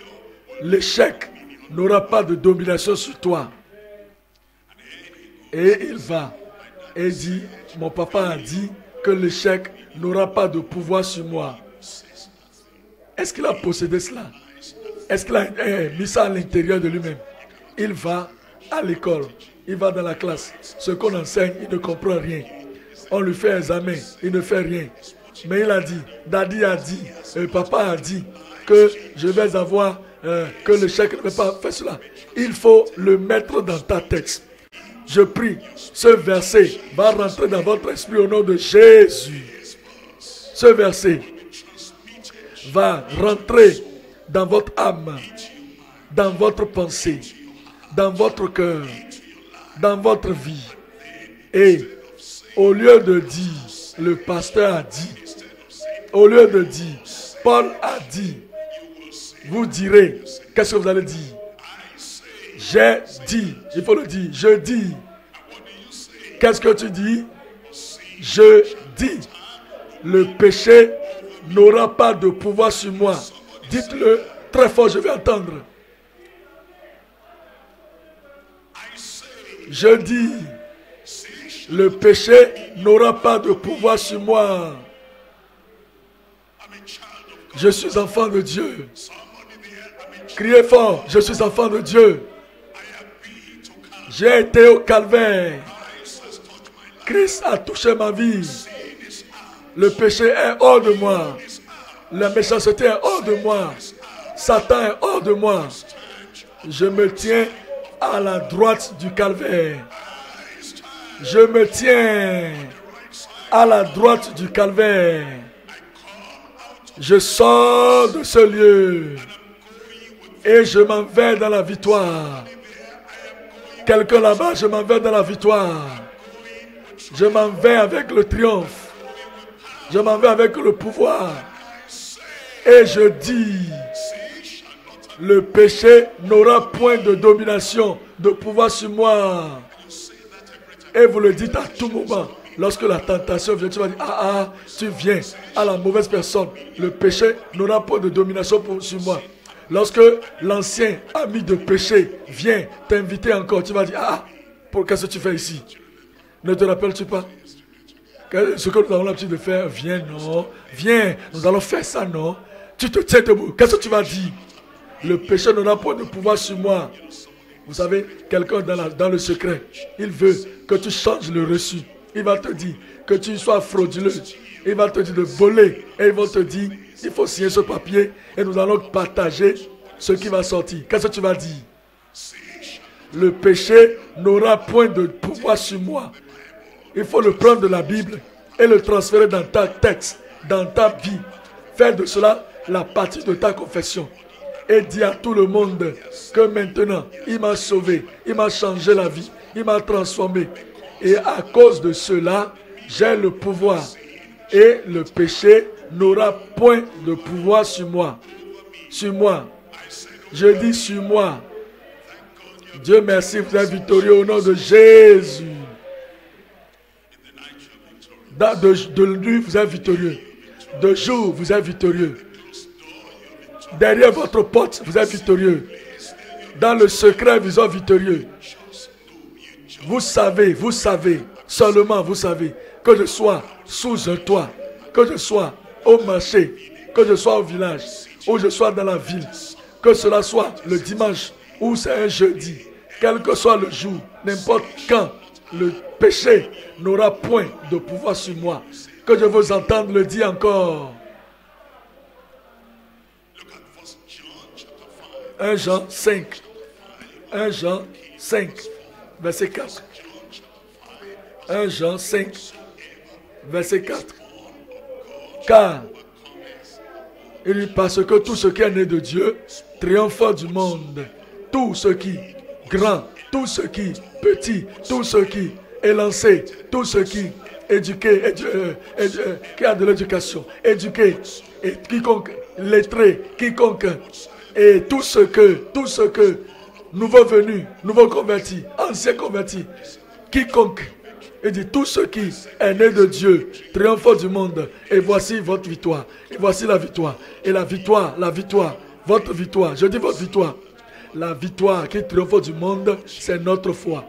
l'échec n'aura pas de domination sur toi. Et il va et dit, mon papa a dit que l'échec n'aura pas de pouvoir sur moi. Est-ce qu'il a possédé cela? Est-ce qu'il a mis ça à l'intérieur de lui-même? Il va à l'école il va dans la classe. Ce qu'on enseigne, il ne comprend rien. On lui fait un examen, il ne fait rien. Mais il a dit, Daddy a dit, euh, papa a dit que je vais avoir, euh, que le chèque ne va pas faire cela. Il faut le mettre dans ta tête. Je prie, ce verset va rentrer dans votre esprit au nom de Jésus. Ce verset va rentrer dans votre âme, dans votre pensée, dans votre cœur, dans votre vie. Et au lieu de dire, le pasteur a dit, au lieu de dire, Paul a dit, vous direz, qu'est-ce que vous allez dire? J'ai dit, il faut le dire, je dis. Qu'est-ce que tu dis? Je dis, le péché n'aura pas de pouvoir sur moi. Dites-le très fort, je vais entendre. Je dis, le péché n'aura pas de pouvoir sur moi. Je suis enfant de Dieu. Criez fort, je suis enfant de Dieu. J'ai été au calvaire. Christ a touché ma vie. Le péché est hors de moi. La méchanceté est hors de moi. Satan est hors de moi. Je me tiens à la droite du calvaire. Je me tiens à la droite du calvaire. Je sors de ce lieu et je m'en vais dans la victoire. Quelqu'un là-bas, je m'en vais dans la victoire. Je m'en vais avec le triomphe. Je m'en vais avec le pouvoir. Et je dis, le péché n'aura point de domination, de pouvoir sur moi. Et vous le dites à tout moment. Lorsque la tentation vient, tu vas dire, ah ah, tu viens à la mauvaise personne. Le péché n'aura pas de domination sur moi. Lorsque l'ancien ami de péché vient t'inviter encore, tu vas dire, ah, pour qu'est-ce que tu fais ici? Ne te rappelles-tu pas Ce que nous avons l'habitude de faire, viens, non, viens, nous allons faire ça, non Tu te tiens debout, qu'est-ce que tu vas dire? Le péché n'aura pas de pouvoir sur moi. Vous savez, quelqu'un dans, le secret, il veut que tu changes le reçu. Il va te dire que tu sois frauduleux. Il va te dire de voler. Et il va te dire, il faut signer ce papier et nous allons partager ce qui va sortir. Qu'est-ce que tu vas dire? Le péché n'aura point de pouvoir sur moi. Il faut le prendre de la Bible et le transférer dans ta tête, dans ta vie. Faire de cela la partie de ta confession. Et dire à tout le monde que maintenant, il m'a sauvé, il m'a changé la vie, il m'a transformé. Et à cause de cela, j'ai le pouvoir. Et le péché n'aura point de pouvoir sur moi. Sur moi. Je dis sur moi. Dieu merci, vous êtes victorieux au nom de Jésus. De, nuit, vous êtes victorieux. De jour, vous êtes victorieux. Derrière votre porte, vous êtes victorieux. Dans le secret, vous êtes victorieux. Vous savez, vous savez, seulement vous savez, que je sois sous un toit, que je sois au marché, que je sois au village, ou je sois dans la ville, que cela soit le dimanche ou c'est un jeudi, quel que soit le jour, n'importe quand, le péché n'aura point de pouvoir sur moi. Que je vous entende le dire encore. 1 Jean 5. 1 Jean 5, verset 4. 1 Jean 5, verset 4. Car, il parce que tout ce qui est né de Dieu triomphe du monde. Tout ce qui grand, tout ce qui petit, tout ce qui est lancé, tout ce qui éduqué, euh, euh, qui a de l'éducation, éduqué, et quiconque lettré, quiconque, et tout ce que, tout ce que, nouveau venu, nouveau converti, ancien converti, quiconque, il dit tout ce qui est né de Dieu triomphe du monde. Et voici votre victoire. Et voici la victoire. Et la victoire, la victoire, votre victoire. Je dis votre victoire. La victoire qui triomphe du monde, c'est notre foi.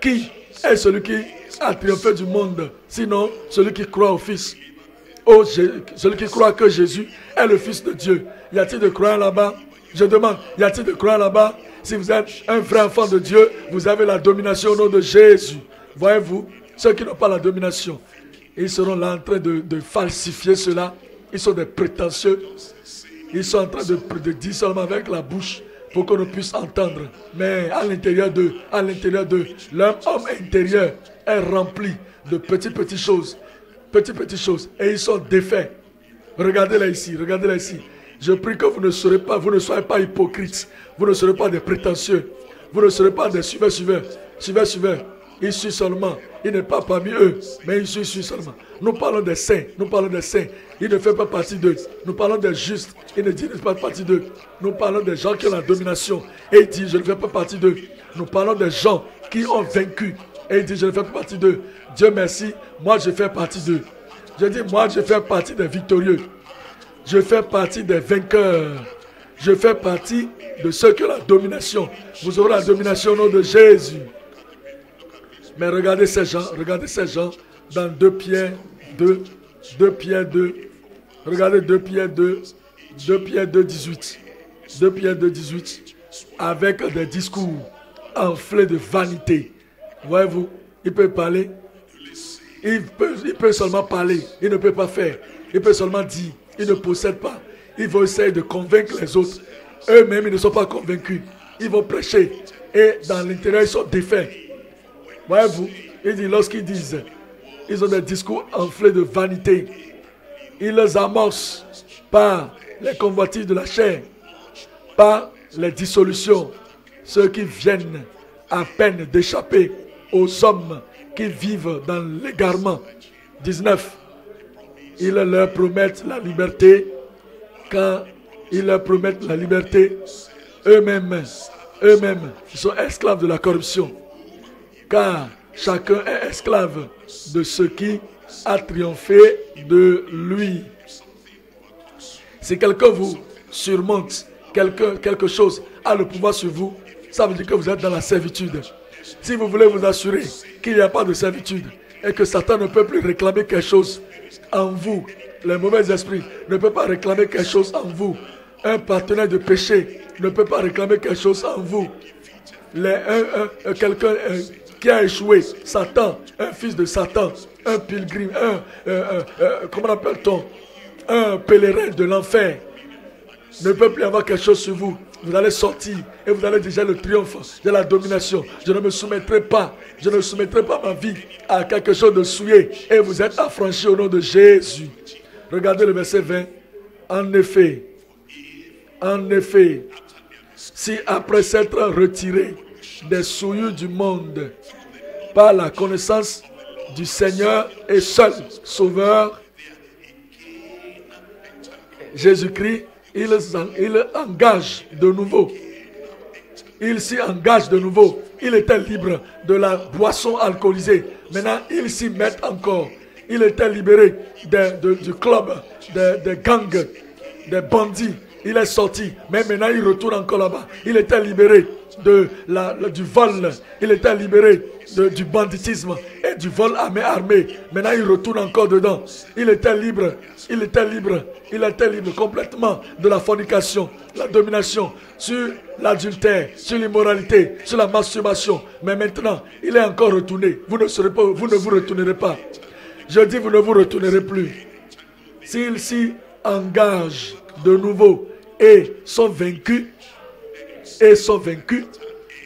Qui est celui qui a triomphé du monde? Sinon, celui qui croit au Fils. Oh, celui qui croit que Jésus est le Fils de Dieu. Y a-t-il de croire là-bas? Je demande, y a-t-il de croire là-bas? Si vous êtes un vrai enfant de Dieu, vous avez la domination au nom de Jésus. Voyez-vous, ceux qui n'ont pas la domination, ils seront là en train de, falsifier cela. Ils sont des prétentieux. Ils sont en train de, dire seulement avec la bouche pour qu'on puisse entendre. Mais à l'intérieur d'eux, à l'intérieur d'eux, leur homme intérieur est rempli de petites, petites choses. Petites, petites choses. Et ils sont défaits. Regardez-la ici, regardez-la ici. Je prie que vous ne serez pas, vous ne soyez pas hypocrites. Vous ne serez pas des prétentieux. Vous ne serez pas des suiveurs, suiveurs. Suiveurs, suiveurs. Suit seulement. Il n'est pas parmi eux, mais il suit, seulement. Nous parlons des saints. Nous parlons des saints. Il ne fait pas partie d'eux. Nous parlons des justes. Il ne dit pas partie d'eux. Nous parlons des gens qui ont la domination. Et il dit, je ne fais pas partie d'eux. Nous parlons des gens qui ont vaincu. Et il dit, je ne fais pas partie d'eux. Dieu merci, moi je fais partie d'eux. Je dis, moi je fais partie des victorieux. Je fais partie des vainqueurs. Je fais partie de ceux qui ont la domination. Vous aurez la domination au nom de Jésus. Mais regardez ces gens, regardez ces gens dans 2 Pierre 2, 2 Pierre 2, regardez 2 Pierre 2, 2 Pierre 2, 18. 2 Pierre 2, 18, avec des discours enflés de vanité. Voyez-vous, il peut parler, il peut, il peut seulement parler, il ne peut pas faire, il peut seulement dire, il ne possède pas. Il va essayer de convaincre les autres. Eux-mêmes, ils ne sont pas convaincus. Ils vont prêcher. Et dans l'intérieur, ils sont défaits. Voyez-vous, il dit, lorsqu'ils disent, ils ont des discours enflés de vanité. Ils les amorcent par les convoitises de la chair, par les dissolutions, ceux qui viennent à peine d'échapper aux hommes qui vivent dans l'égarement. 19. Ils leur promettent la liberté. Quand ils leur promettent la liberté, eux-mêmes, eux-mêmes, ils sont esclaves de la corruption car chacun est esclave de ce qui a triomphé de lui. Si quelqu'un vous surmonte, quelque, quelque chose a le pouvoir sur vous, ça veut dire que vous êtes dans la servitude. Si vous voulez vous assurer qu'il n'y a pas de servitude et que Satan ne peut plus réclamer quelque chose en vous, les mauvais esprits ne peuvent pas réclamer quelque chose en vous, un partenaire de péché ne peut pas réclamer quelque chose en vous. Quelqu'un qui a échoué, Satan, un fils de Satan, un pilgrim, un, euh, comment appelle-t-on Un pèlerin de l'enfer ne peut plus avoir quelque chose sur vous. Vous allez sortir et vous allez déjà le triomphe de la domination. Je ne me soumettrai pas, je ne soumettrai pas ma vie à quelque chose de souillé. Et vous êtes affranchis au nom de Jésus. Regardez le verset 20. En effet, en effet, si après s'être retiré des souillures du monde par la connaissance du Seigneur et seul Sauveur, Jésus-Christ, il, il engage de nouveau. Il s'y engage de nouveau. Il était libre de la boisson alcoolisée. Maintenant, il s'y met encore. Il était libéré du club, des gangs, des bandits. Il est sorti. Mais maintenant, il retourne encore là-bas. Il était libéré de la, du vol. Il était libéré du banditisme et du vol armé armé. Maintenant, il retourne encore dedans. Il était libre. Il était libre. Il était libre complètement de la fornication, la domination sur l'adultère, sur l'immoralité, sur la masturbation. Mais maintenant, il est encore retourné. Vous ne, serez pas, vous ne vous retournerez pas. Je dis, vous ne vous retournerez plus. S'il s'y engage de nouveau et sont vaincus, et sont vaincus,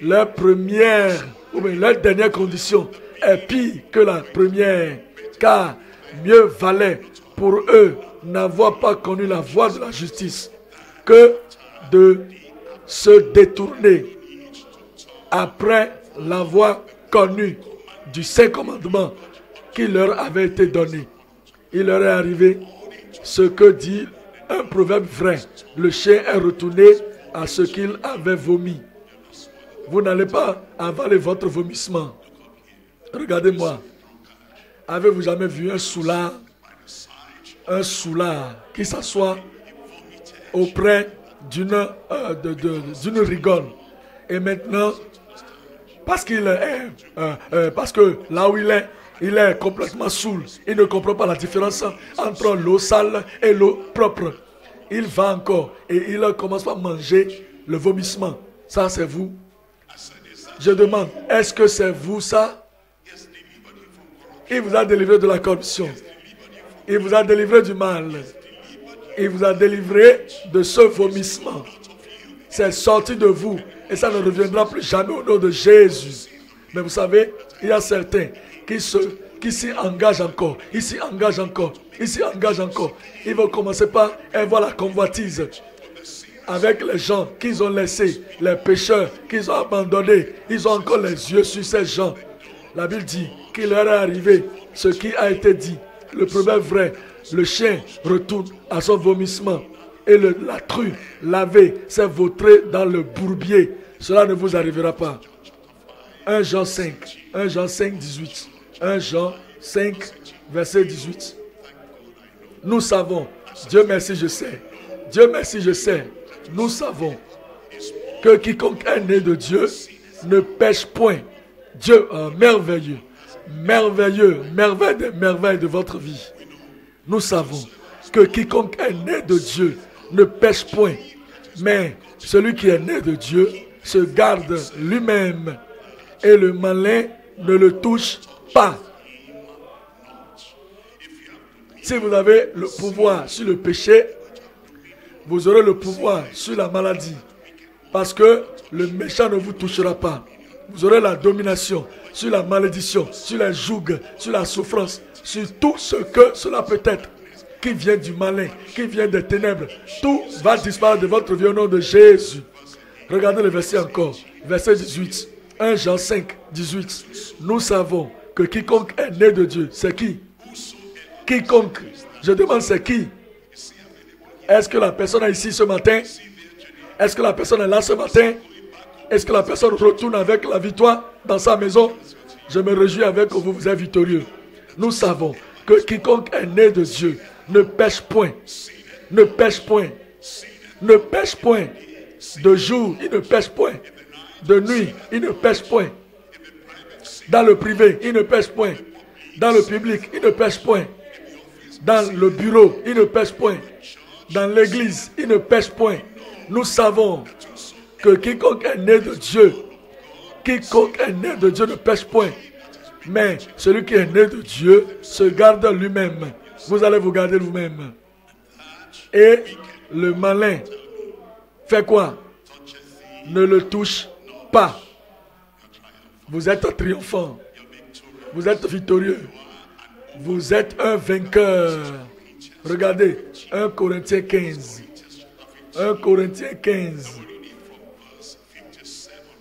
leur première ou bien leur dernière condition est pire que la première, car mieux valait pour eux n'avoir pas connu la voie de la justice que de se détourner après l'avoir connu du Saint Commandement qui leur avait été donné. Il leur est arrivé ce que dit un proverbe vrai. Le chien est retourné à ce qu'il avait vomi. Vous n'allez pas avaler votre vomissement. Regardez-moi. Avez-vous jamais vu un soulard, un soulard qui s'assoit auprès d'une euh, rigole? Et maintenant parce qu'il est euh, euh, parce que là où il est il est complètement saoul il ne comprend pas la différence entre l'eau sale et l'eau propre il va encore et il commence à manger le vomissement. Ça, c'est vous. Je demande, est-ce que c'est vous ça? Il vous a délivré de la corruption. Il vous a délivré du mal. Il vous a délivré de ce vomissement. C'est sorti de vous et ça ne reviendra plus jamais au nom de Jésus. Mais vous savez, il y a certains qui se qui s'y engage encore, il s'y engage encore, il s'y engage encore. Ils vont commencer par avoir la convoitise avec les gens qu'ils ont laissés, les pécheurs qu'ils ont abandonnés. Ils ont encore les yeux sur ces gens. La Bible dit qu'il leur est arrivé ce qui a été dit. Le proverbe vrai, le chien retourne à son vomissement et le, la true lavée s'est vautrée dans le bourbier. Cela ne vous arrivera pas. 1 Jean 5, 1 Jean 5, 18. 1 Jean 5, verset 18. Nous savons, Dieu merci, je sais. Dieu merci, je sais. Nous savons que quiconque est né de Dieu ne pêche point. Dieu merveilleux, merveilleux, merveille des merveilles de votre vie. Nous savons que quiconque est né de Dieu ne pêche point. Mais celui qui est né de Dieu se garde lui-même et le malin ne le touche pas. Si vous avez le pouvoir sur le péché, vous aurez le pouvoir sur la maladie. Parce que le méchant ne vous touchera pas. Vous aurez la domination sur la malédiction, sur la jougs, sur la souffrance, sur tout ce que cela peut être qui vient du malin, qui vient des ténèbres. Tout va disparaître de votre vie au nom de Jésus. Regardez le verset encore. Verset 18. 1 Jean 5, 18. Nous savons que quiconque est né de Dieu, c'est qui? Quiconque. Je demande c'est qui Est-ce que la personne est ici ce matin? Est-ce que la personne est là ce matin? Est-ce que la personne retourne avec la victoire dans sa maison? Je me réjouis avec vous, vous êtes victorieux. Nous savons que quiconque est né de Dieu ne pêche point. Ne pêche point. Ne pêche point. De jour, il ne pêche point. De nuit, il ne pêche point. Dans le privé, il ne pêche point. Dans le public, il ne pêche point. Dans le bureau, il ne pêche point. Dans l'église, il ne pêche point. Nous savons que quiconque est né de Dieu, quiconque est né de Dieu ne pêche point. Mais celui qui est né de Dieu se garde lui-même. Vous allez vous garder vous-même. Et le malin fait quoi? Ne le touche pas. Vous êtes triomphant. Vous êtes victorieux. Vous êtes un vainqueur. Regardez, 1 Corinthiens 15. 1 Corinthiens 15.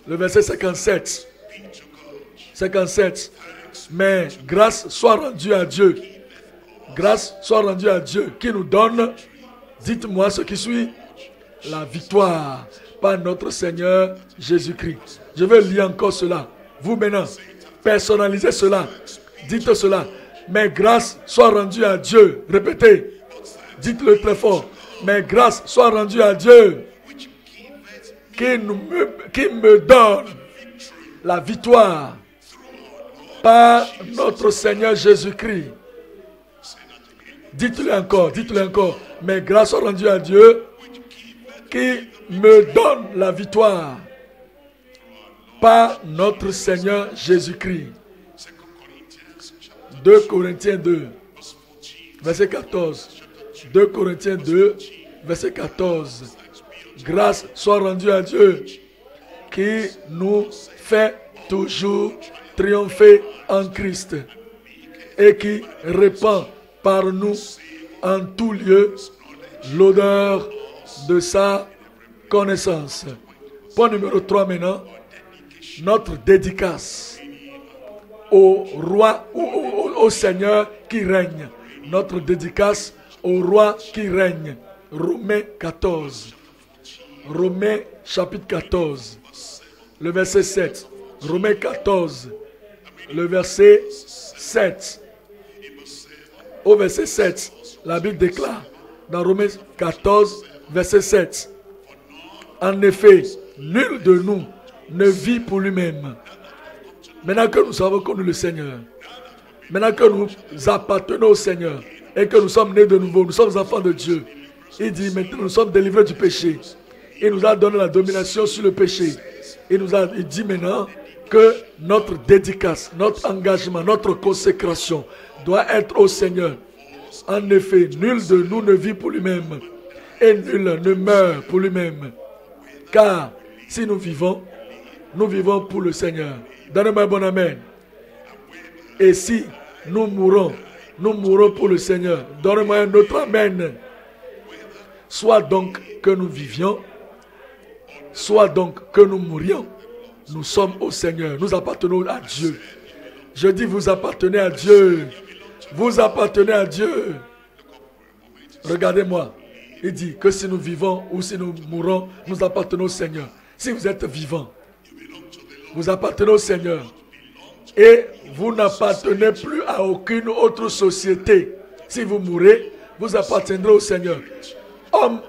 Le verset 57. 57. Mais grâce soit rendue à Dieu. Grâce soit rendue à Dieu qui nous donne, dites-moi ce qui suit, la victoire par notre Seigneur Jésus-Christ. Je vais lire encore cela. Vous maintenant, personnalisez cela. Dites cela. Mais grâce soit rendue à Dieu. Répétez. Dites-le très fort. Mais grâce soit rendue à Dieu qui, me, qui me donne la victoire par notre Seigneur Jésus-Christ. Dites-le encore, dites-le encore. Mais grâce soit rendue à Dieu qui me donne la victoire par notre Seigneur Jésus-Christ. 2 Corinthiens 2, verset 14. 2 Corinthiens 2, verset 14. Grâce soit rendue à Dieu qui nous fait toujours triompher en Christ et qui répand par nous en tout lieu l'odeur de sa connaissance. Point numéro 3 maintenant, notre dédicace au roi, ou au, au Seigneur qui règne. Notre dédicace au roi qui règne. Romains 14. Romains chapitre 14. Le verset 7. Romains 14. Le verset 7. Au verset 7, la Bible déclare dans Romains 14, verset 7. En effet, nul de nous ne vit pour lui-même. Maintenant que nous savons est le Seigneur, maintenant que nous appartenons au Seigneur et que nous sommes nés de nouveau, nous sommes enfants de Dieu, il dit maintenant nous sommes délivrés du péché. Il nous a donné la domination sur le péché. Il nous a dit maintenant que notre dédicace, notre engagement, notre consécration doit être au Seigneur. En effet, nul de nous ne vit pour lui-même et nul ne meurt pour lui-même. Car si nous vivons, nous vivons pour le Seigneur. Donnez-moi un bon Amen. Et si nous mourons, nous mourons pour le Seigneur. Donnez-moi un autre Amen. Soit donc que nous vivions, soit donc que nous mourions, nous sommes au Seigneur. Nous appartenons à Dieu. Je dis, vous appartenez à Dieu. Vous appartenez à Dieu. Regardez-moi. Il dit que si nous vivons ou si nous mourons, nous appartenons au Seigneur. Si vous êtes vivant, vous appartenez au Seigneur. Et vous n'appartenez plus à aucune autre société. Si vous mourrez, vous appartiendrez au Seigneur. Homme,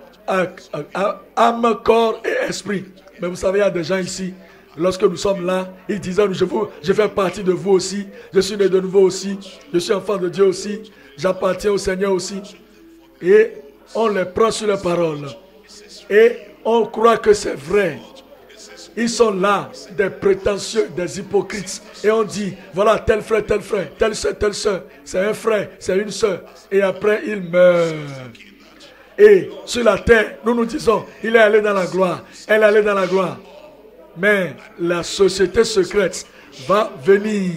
âme, corps et esprit. Mais vous savez, il y a des gens ici, lorsque nous sommes là, ils disent, je, vous, je fais partie de vous aussi, je suis né de nouveau aussi, je suis enfant de Dieu aussi, j'appartiens au Seigneur aussi. Et on les prend sur la parole. Et on croit que c'est vrai. Ils sont là, des prétentieux, des hypocrites. Et on dit, voilà, tel frère, tel frère, telle soeur, telle soeur. C'est un frère, c'est une soeur. Et après, il meurt. Et sur la terre, nous nous disons, il est allé dans la gloire. Elle est allée dans la gloire. Mais la société secrète va venir.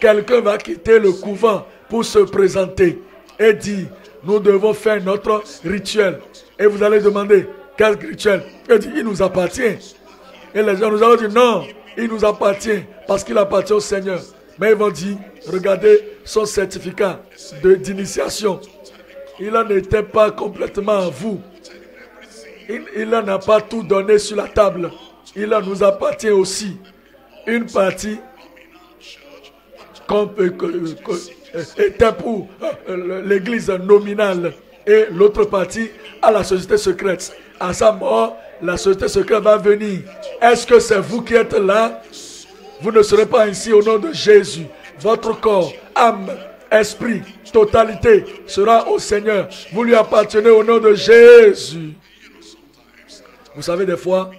Quelqu'un va quitter le couvent pour se présenter et dire, nous devons faire notre rituel. Et vous allez demander, quel rituel? Il dit, il nous appartient. Et les gens nous ont dit non, il nous appartient parce qu'il appartient au Seigneur. Mais ils vont dire, regardez son certificat d'initiation. Il n'en était pas complètement à vous. Il n'en a pas tout donné sur la table. Il nous appartient aussi. Une partie était pour l'église nominale et l'autre partie à la société secrète. À sa mort, la société secrète va venir. Est-ce que c'est vous qui êtes là? Vous ne serez pas ici au nom de Jésus. Votre corps, âme, esprit, totalité sera au Seigneur. Vous lui appartenez au nom de Jésus. Vous savez, des fois,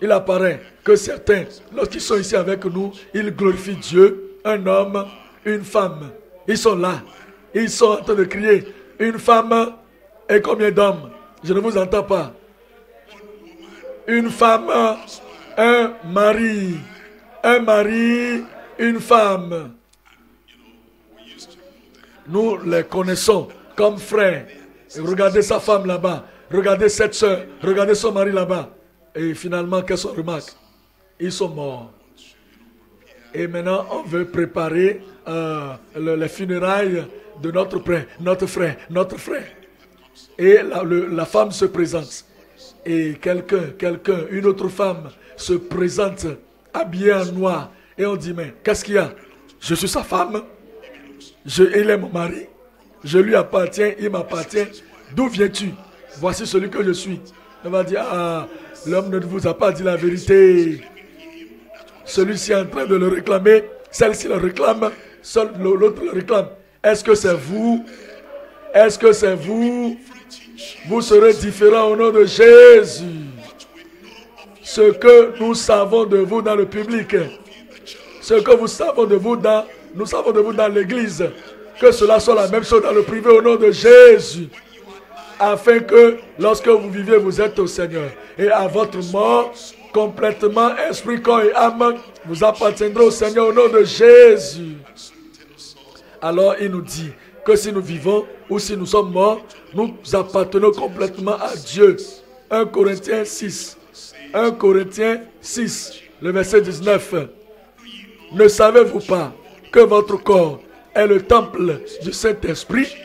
il apparaît que certains, lorsqu'ils sont ici avec nous, ils glorifient Dieu, un homme, une femme. Ils sont là. Ils sont en train de crier, une femme et combien d'hommes? Je ne vous entends pas. Une femme, un mari. Un mari, une femme. Nous les connaissons comme frères. regardez sa femme là-bas. Regardez cette soeur. Regardez son mari là-bas. Et finalement, qu'est-ce qu'on remarque? Ils sont morts. Et maintenant, on veut préparer euh, les funérailles de notre frère, notre frère, notre frère. Et la, femme se présente. Et quelqu'un, quelqu'un, une autre femme se présente habillée en noir. Et on dit, mais qu'est-ce qu'il y a? Je suis sa femme. Je, il est mon mari. Je lui appartiens, il m'appartient. D'où viens-tu? Voici celui que je suis. On va dire, ah, l'homme ne vous a pas dit la vérité. Celui-ci est en train de le réclamer. Celle-ci le réclame. L'autre le réclame. Est-ce que c'est vous? Est-ce que c'est vous? Vous serez différents au nom de Jésus. Ce que nous savons de vous dans le public, ce que vous de vous dans, nous savons de vous dans l'église, que cela soit la même chose dans le privé au nom de Jésus. Afin que lorsque vous vivez, vous êtes au Seigneur. Et à votre mort, complètement, esprit, corps et âme, vous appartiendrez au Seigneur au nom de Jésus alors il nous dit que si nous vivons ou si nous sommes morts, nous appartenons complètement à Dieu. 1 Corinthiens 6. 1 Corinthiens 6, le verset 19. Ne savez-vous pas que votre corps est le temple du Saint-Esprit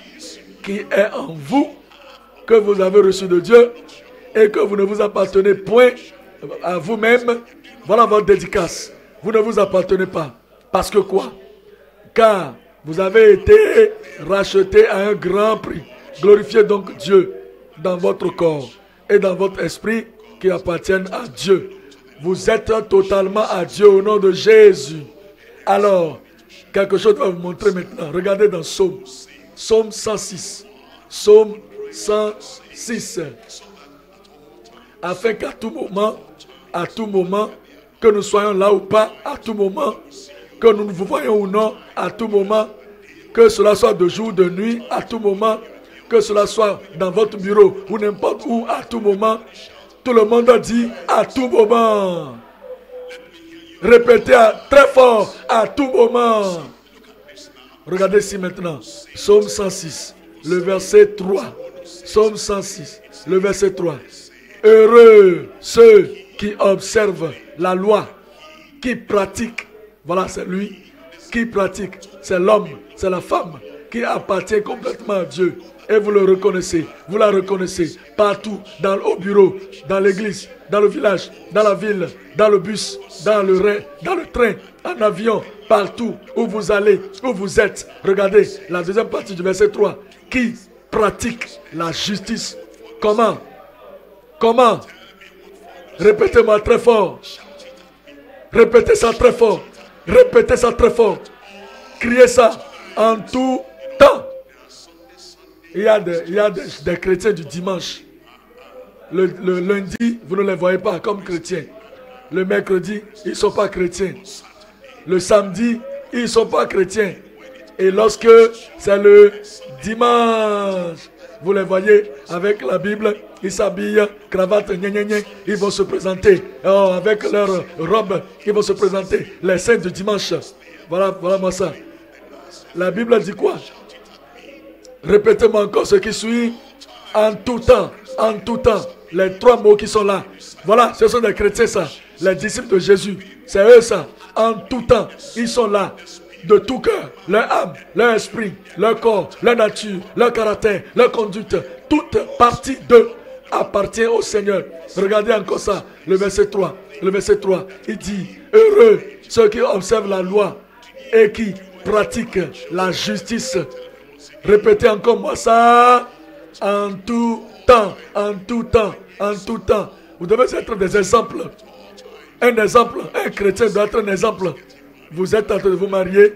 qui est en vous, que vous avez reçu de Dieu et que vous ne vous appartenez point à vous-même? Voilà votre dédicace. Vous ne vous appartenez pas. Parce que quoi? Car vous avez été racheté à un grand prix. Glorifiez donc Dieu dans votre corps et dans votre esprit qui appartiennent à Dieu. Vous êtes totalement à Dieu au nom de Jésus. Alors, quelque chose doit vous montrer maintenant. Regardez dans Psaume. Psaume 106. Psaume 106. Afin qu'à tout moment, à tout moment, que nous soyons là ou pas, à tout moment, que nous nous voyons ou non, à tout moment, que cela soit de jour, de nuit, à tout moment, que cela soit dans votre bureau ou n'importe où, à tout moment. Tout le monde dit à tout moment. Répétez très fort, à tout moment. Regardez ici maintenant. Psaume 106, le verset 3. Psaume 106, le verset 3. Heureux ceux qui observent la loi, qui pratiquent. Voilà, c'est lui qui pratique. C'est l'homme c'est la femme qui appartient complètement à Dieu. Et vous le reconnaissez, vous la reconnaissez partout, dans, au bureau, dans l'église, dans le village, dans la ville, dans le bus, dans le, dans le train, en avion, partout où vous allez, où vous êtes. Regardez la deuxième partie du verset 3. Qui pratique la justice? Comment? Comment? Répétez-moi très fort. Répétez ça très fort. Répétez ça très fort. Criez ça en tout temps. Il y a des, chrétiens du dimanche. Le, lundi, vous ne les voyez pas comme chrétiens. Le mercredi, ils ne sont pas chrétiens. Le samedi, ils ne sont pas chrétiens. Et lorsque c'est le dimanche, vous les voyez avec la Bible, ils s'habillent, cravate, ils vont se présenter. Oh, avec leur robe, ils vont se présenter. Les saints du dimanche. Voilà, voilà moi ça. La Bible dit quoi? Répétez-moi encore ce qui suit. En tout temps, en tout temps. Les trois mots qui sont là. Voilà, ce sont des chrétiens, ça. Les disciples de Jésus. C'est eux, ça. En tout temps, ils sont là. De tout cœur, leur âme, leur esprit, leur corps, leur nature, leur caractère, leur conduite. Toute partie d'eux appartient au Seigneur. Regardez encore ça. Le verset 3. Le verset 3. Il dit Heureux ceux qui observent la loi et qui pratique la justice. Répétez encore moi ça. En tout temps, en tout temps, en tout temps. Vous devez être des exemples. Un exemple, un chrétien doit être un exemple. Vous êtes en train de vous marier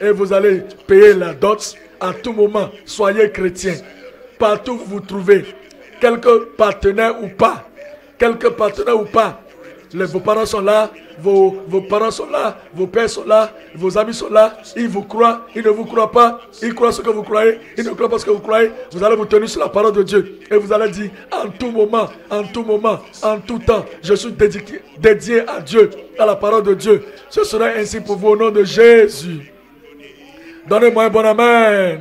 et vous allez payer la dot à tout moment. Soyez chrétien. Partout où vous trouvez, quelque partenaire ou pas, quelque partenaire ou pas, vos parents sont là, vos, vos parents sont là, vos pères sont là, vos amis sont là, ils vous croient, ils ne vous croient pas, ils croient ce que vous croyez, ils ne croient pas ce que vous croyez. Vous allez vous tenir sur la parole de Dieu et vous allez dire en tout moment, en tout moment, en tout temps, je suis dédié, à Dieu, à la parole de Dieu. Ce sera ainsi pour vous au nom de Jésus. Donnez-moi un bon Amen.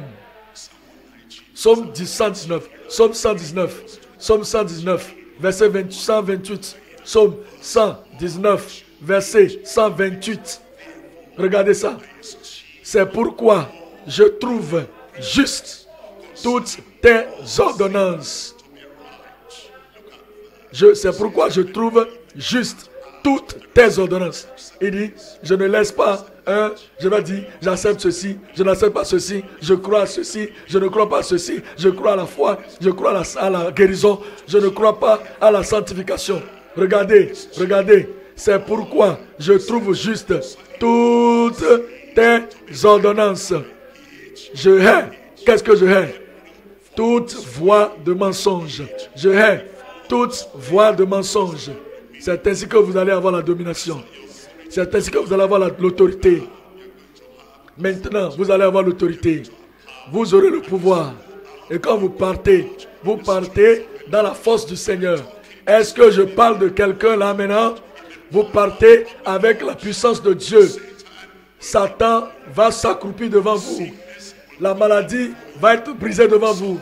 Somme 119, Somme 119, Somme 119, verset 128. Somme 119, verset 128. Regardez ça. C'est pourquoi je trouve juste toutes tes ordonnances. C'est pourquoi je trouve juste toutes tes ordonnances. Il dit, je ne laisse pas un, je vais dire, j'accepte ceci, je n'accepte pas ceci, je crois à ceci, je ne crois pas à ceci, je crois à la foi, je crois à la, guérison, je ne crois pas à la sanctification. Regardez, regardez, c'est pourquoi je trouve juste toutes tes ordonnances. Je hais, qu'est-ce que je hais? Toute voix de mensonge. Je hais toute voix de mensonge. C'est ainsi que vous allez avoir la domination. C'est ainsi que vous allez avoir l'autorité. Maintenant, vous allez avoir l'autorité. Vous aurez le pouvoir. Et quand vous partez, vous partez dans la force du Seigneur. Est-ce que je parle de quelqu'un là maintenant? Vous partez avec la puissance de Dieu. Satan va s'accroupir devant vous. La maladie va être brisée devant vous.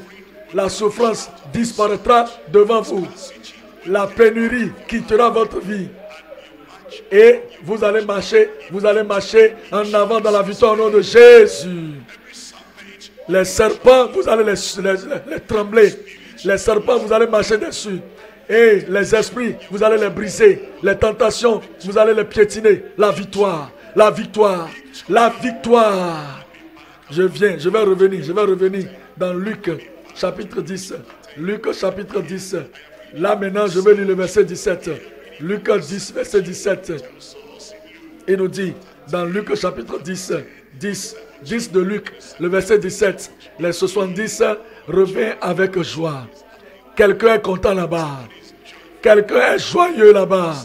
La souffrance disparaîtra devant vous. La pénurie quittera votre vie. Et vous allez marcher, vous allez marcher en avant dans la victoire au nom de Jésus. Les serpents, vous allez les, trembler. Les serpents, vous allez marcher dessus. Et les esprits, vous allez les briser. Les tentations, vous allez les piétiner. La victoire, la victoire, la victoire. Je viens, je vais revenir, je vais revenir dans Luc chapitre 10. Luc chapitre 10. Là maintenant, je vais lire le verset 17. Luc 10, verset 17. Il nous dit, dans Luc chapitre 10, 10, 10 de Luc, le verset 17, les 70 revient avec joie. Quelqu'un est content là-bas. Quelqu'un est joyeux là-bas.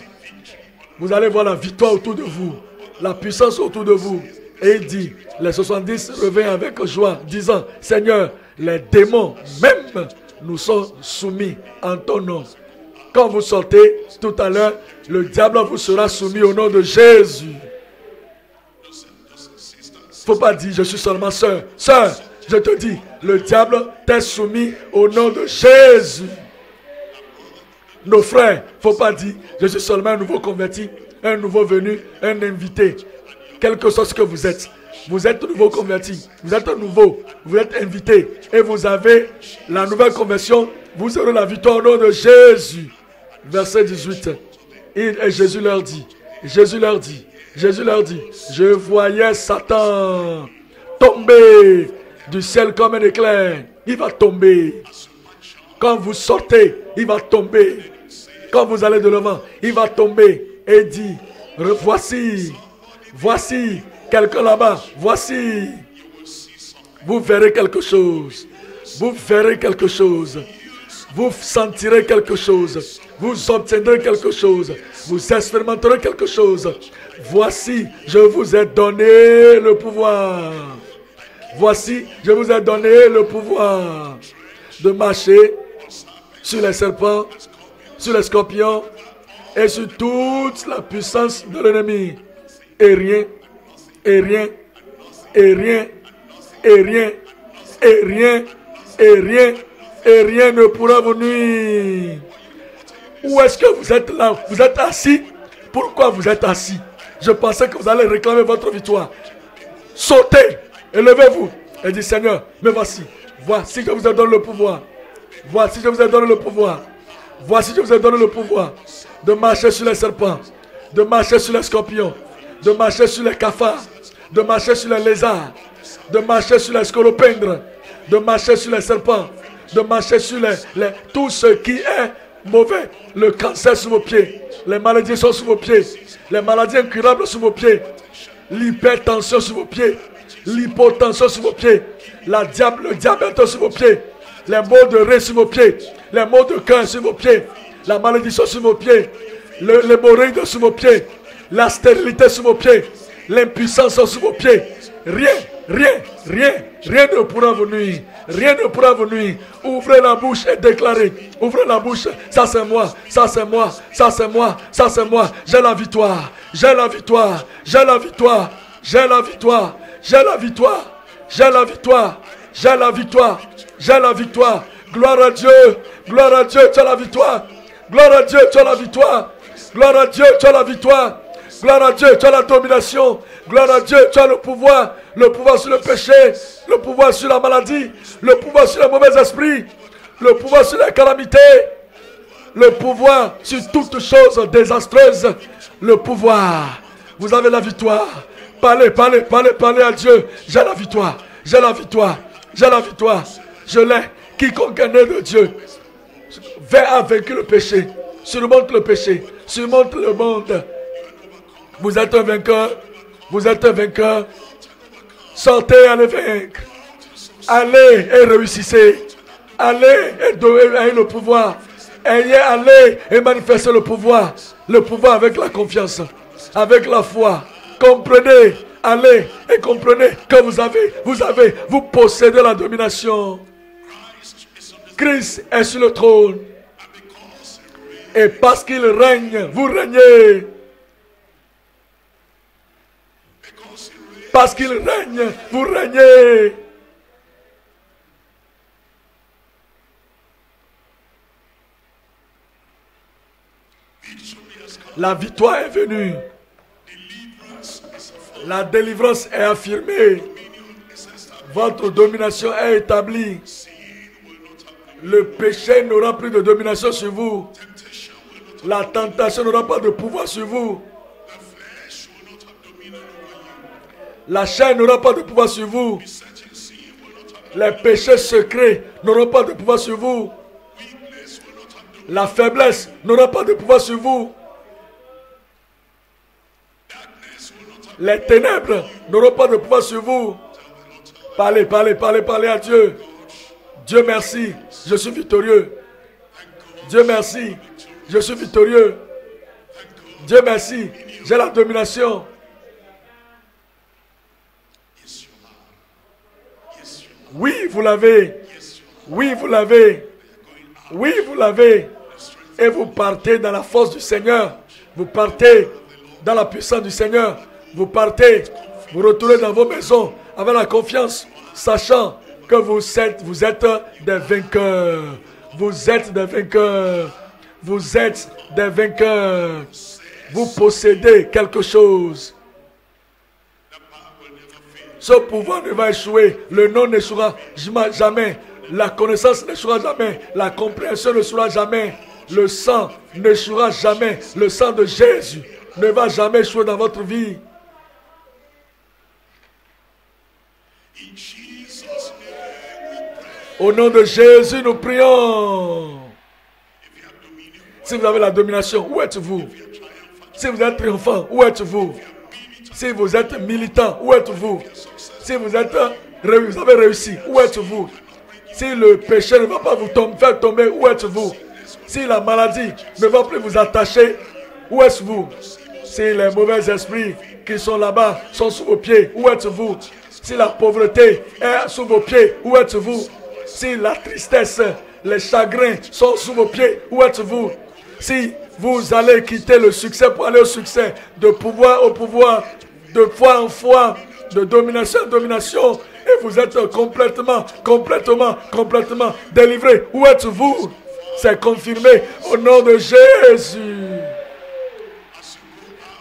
Vous allez voir la victoire autour de vous, la puissance autour de vous. Et il dit, les 70 revient avec joie, disant, Seigneur, les démons même nous sont soumis en ton nom. Quand vous sortez tout à l'heure, le diable vous sera soumis au nom de Jésus. Faut pas dire je suis seulement soeur. Soeur, je te dis, le diable t'est soumis au nom de Jésus. Nos frères, faut pas dire je suis seulement un nouveau converti, un nouveau venu, un invité. Quelque chose que vous êtes. Vous êtes nouveau converti. Vous êtes nouveau. Vous êtes invité. Et vous avez la nouvelle conversion. Vous aurez la victoire au nom de Jésus. Verset 18. Et Jésus leur dit. Jésus leur dit. Jésus leur dit. Je voyais Satan tomber du ciel comme un éclair. Il va tomber. Quand vous sortez, il va tomber. Quand vous allez de l'avant, il va tomber. Et dit, voici, voici Quelqu'un là-bas, voici. Vous verrez quelque chose. Vous verrez quelque chose. Vous sentirez quelque chose. Vous obtiendrez quelque chose. Vous expérimenterez quelque chose. Voici, je vous ai donné le pouvoir. Voici, je vous ai donné le pouvoir de marcher sur les serpents, sur les scorpions et sur toute la puissance de l'ennemi. Et rien et rien, et rien, et rien, et rien, et rien, et rien ne pourra vous nuire. Où est-ce que vous êtes là? Vous êtes assis? Pourquoi vous êtes assis? Je pensais que vous allez réclamer votre victoire. Sautez, élevez-vous et dites Seigneur, mais voici, voici je vous ai donné le pouvoir. Voici je vous ai donné le pouvoir. Voici je vous ai donné le pouvoir de marcher sur les serpents, de marcher sur les scorpions, de marcher sur les cafards, de marcher sur les lézards, de marcher sur les scolopendres, de marcher sur les serpents, de marcher sur les, tout ce qui est mauvais. Le cancer sous vos pieds, les maladies sont sous vos pieds, les maladies incurables sous vos pieds, l'hypertension sous vos pieds, l'hypotension sous vos pieds, la diable, le diabète sous vos pieds, les maux de rein sous vos pieds, les maux de cœur sur vos pieds, la malédiction sur vos pieds, l'hémorroïde sous vos pieds, la stérilité sous vos pieds, l'impuissance sous vos pieds. Rien, rien, rien, rien ne pourra vous nuire. Rien ne pourra vous nuire. Ouvrez la bouche et déclarez. Ouvrez la bouche. Ça c'est moi, ça c'est moi, ça c'est moi, ça c'est moi. J'ai la victoire, j'ai la victoire, j'ai la victoire, j'ai la victoire, j'ai la victoire, j'ai la victoire, j'ai la victoire, j'ai la victoire. Gloire à Dieu, gloire à Dieu, tu as la victoire. Gloire à Dieu, tu as la victoire. Gloire à Dieu, tu as la victoire. Gloire à Dieu, tu as la domination. Gloire à Dieu, tu as le pouvoir. Le pouvoir sur le péché, le pouvoir sur la maladie, le pouvoir sur les mauvais esprits, le pouvoir sur les calamités, le pouvoir sur toutes choses désastreuses, le pouvoir. Vous avez la victoire. Parlez, parlez, parlez, parlez à Dieu. J'ai la victoire. J'ai la victoire. J'ai la victoire. Je l'ai. Quiconque est né de Dieu vers vaincu le péché. Surmonte le péché. Surmonte le monde. Vous êtes un vainqueur. Vous êtes un vainqueur. Sortez, allez vaincre. Allez et réussissez. Allez et ayez le pouvoir. Ayez, allez et manifestez le pouvoir. Le pouvoir avec la confiance. Avec la foi. Comprenez. Allez et comprenez que vous avez, vous avez, vous possédez la domination. Christ est sur le trône. Et parce qu'il règne, vous régnez. Parce qu'il règne, vous régnez. La victoire est venue. La délivrance est affirmée. Votre domination est établie. Le péché n'aura plus de domination sur vous. La tentation n'aura pas de pouvoir sur vous. La chair n'aura pas de pouvoir sur vous. Les péchés secrets n'auront pas de pouvoir sur vous. La faiblesse n'aura pas de pouvoir sur vous. Les ténèbres n'auront pas de pouvoir sur vous. Parlez, parlez, parlez, parlez à Dieu. Dieu merci, je suis victorieux. Dieu merci, je suis victorieux. Dieu merci, j'ai la domination. Oui, vous l'avez. Oui, vous l'avez. Oui, vous l'avez. Et vous partez dans la force du Seigneur. Vous partez dans la puissance du Seigneur. Vous partez. Vous retournez dans vos maisons avec la confiance, sachant que vous êtes, des vainqueurs. Vous êtes des vainqueurs. Vous êtes des vainqueurs. Vous possédez quelque chose. Ce pouvoir ne va échouer. Le nom n'échouera jamais. La connaissance n'échouera jamais. La compréhension ne sera jamais. Le sang n'échouera jamais. Le sang de Jésus ne va jamais échouer dans votre vie. Au nom de Jésus, nous prions. Si vous avez la domination, où êtes-vous? Si vous êtes triomphant, où êtes-vous? Si vous êtes militant, où êtes-vous? Si vous êtes vous avez réussi, où êtes-vous? Si le péché ne va pas vous faire tomber, où êtes-vous? Si la maladie ne va plus vous attacher, où êtes-vous? Si les mauvais esprits qui sont là-bas sont sous vos pieds, où êtes-vous? Si la pauvreté est sous vos pieds, où êtes-vous? Si la tristesse, les chagrins sont sous vos pieds, où êtes-vous? Si vous allez quitter le succès pour aller au succès, de pouvoir au pouvoir, de foi en foi, de domination en domination, et vous êtes complètement, complètement, complètement délivré. Où êtes-vous? C'est confirmé au nom de Jésus.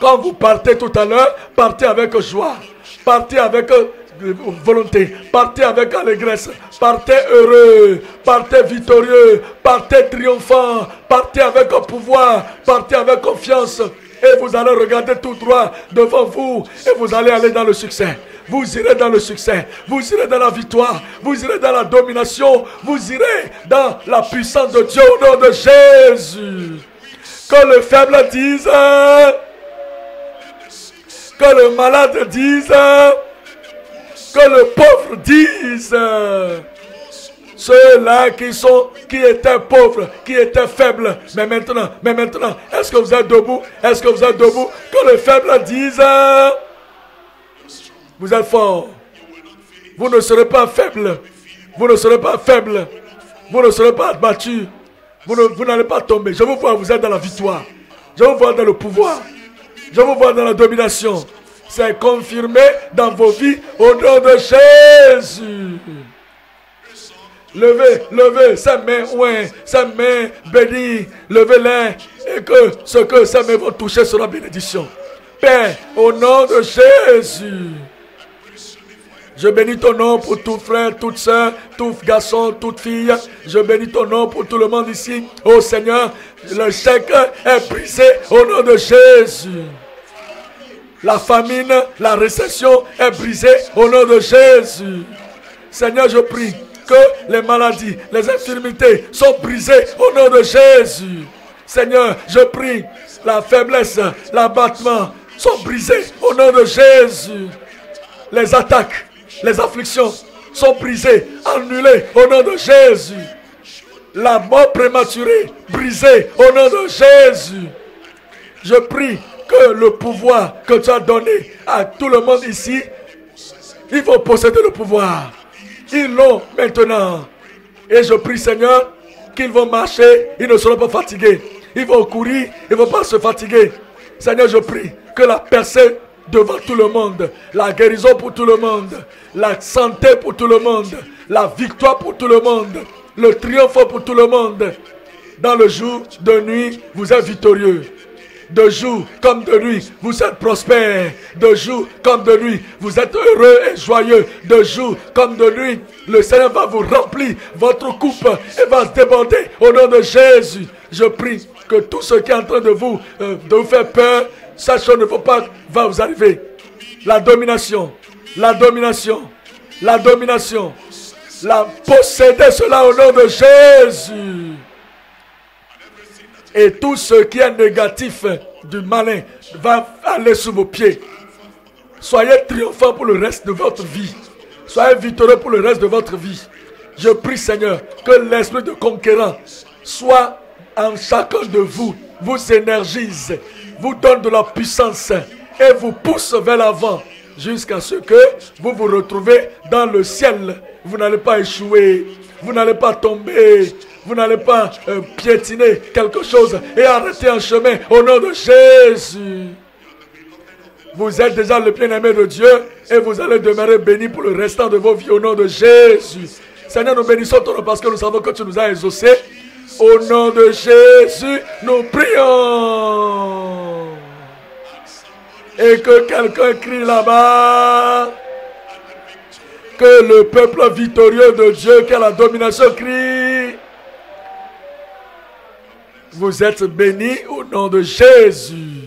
Quand vous partez tout à l'heure, partez avec joie. Partez avec volonté. Partez avec allégresse. Partez heureux. Partez victorieux. Partez triomphant. Partez avec pouvoir. Partez avec confiance. Et vous allez regarder tout droit devant vous. Et vous allez aller dans le succès. Vous irez dans le succès. Vous irez dans la victoire. Vous irez dans la domination. Vous irez dans la puissance de Dieu au nom de Jésus. Que le faible dise. Que le malade dise que le pauvre dise Ceux-là qui sont, qui étaient pauvres, qui étaient faibles. Mais maintenant, mais maintenant, est-ce que vous êtes debout? Est-ce que vous êtes debout? Que les faibles disent, vous êtes forts. Vous ne serez pas faibles. Vous ne serez pas faibles. Vous ne serez pas abattus. Vous n'allez pas tomber. Je vous vois, vous êtes dans la victoire. Je vous vois dans le pouvoir. Je vous vois dans la domination. C'est confirmé dans vos vies au nom de Jésus. Levez, levez sa main, ouais, sa main bénie, levez-les et que ce que sa main va toucher sera bénédiction. Père, au nom de Jésus. Je bénis ton nom pour tout frère, toute soeur, tout garçon, toute fille. Je bénis ton nom pour tout le monde ici. Oh Seigneur, le chèque est brisé au nom de Jésus. La famine, la récession est brisée au nom de Jésus. Seigneur, je prie que les maladies, les infirmités sont brisées au nom de Jésus. Seigneur, je prie, la faiblesse, l'abattement sont brisés au nom de Jésus. Les attaques, les afflictions sont brisées, annulées au nom de Jésus. La mort prématurée, brisée au nom de Jésus. Je prie que le pouvoir que tu as donné à tout le monde ici, ils vont posséder le pouvoir. Ils l'ont maintenant. Et je prie, Seigneur, qu'ils vont marcher, ils ne seront pas fatigués. Ils vont courir, ils ne vont pas se fatiguer. Seigneur, je prie que la percée devant tout le monde, la guérison pour tout le monde, la santé pour tout le monde, la victoire pour tout le monde, le triomphe pour tout le monde. Dans le jour de nuit, vous êtes victorieux. De jour comme de nuit, vous êtes prospères. De jour comme de nuit, vous êtes heureux et joyeux. De jour comme de nuit, le Seigneur va vous remplir votre coupe et va se déborder au nom de Jésus. Je prie que tout ce qui est en train de vous, euh, de vous faire peur, chose ne faut pas, va vous arriver. La domination, la domination, la domination, la posséder cela au nom de Jésus. Et tout ce qui est négatif du malin va aller sous vos pieds. Soyez triomphants pour le reste de votre vie. Soyez victorieux pour le reste de votre vie. Je prie Seigneur que l'esprit de conquérant soit en chacun de vous, vous énergise, vous donne de la puissance et vous pousse vers l'avant jusqu'à ce que vous vous retrouvez dans le ciel. Vous n'allez pas échouer, vous n'allez pas tomber, vous n'allez pas euh, piétiner quelque chose et arrêter un chemin au nom de Jésus. Vous êtes déjà le bien-aimé de Dieu et vous allez demeurer béni pour le restant de vos vies au nom de Jésus. Seigneur, nous bénissons ton nom parce que nous savons que tu nous as exaucés. Au nom de Jésus, nous prions. Et que quelqu'un crie là-bas. Que le peuple victorieux de Dieu, qui a la domination, crie. Vous êtes bénis au nom de Jésus.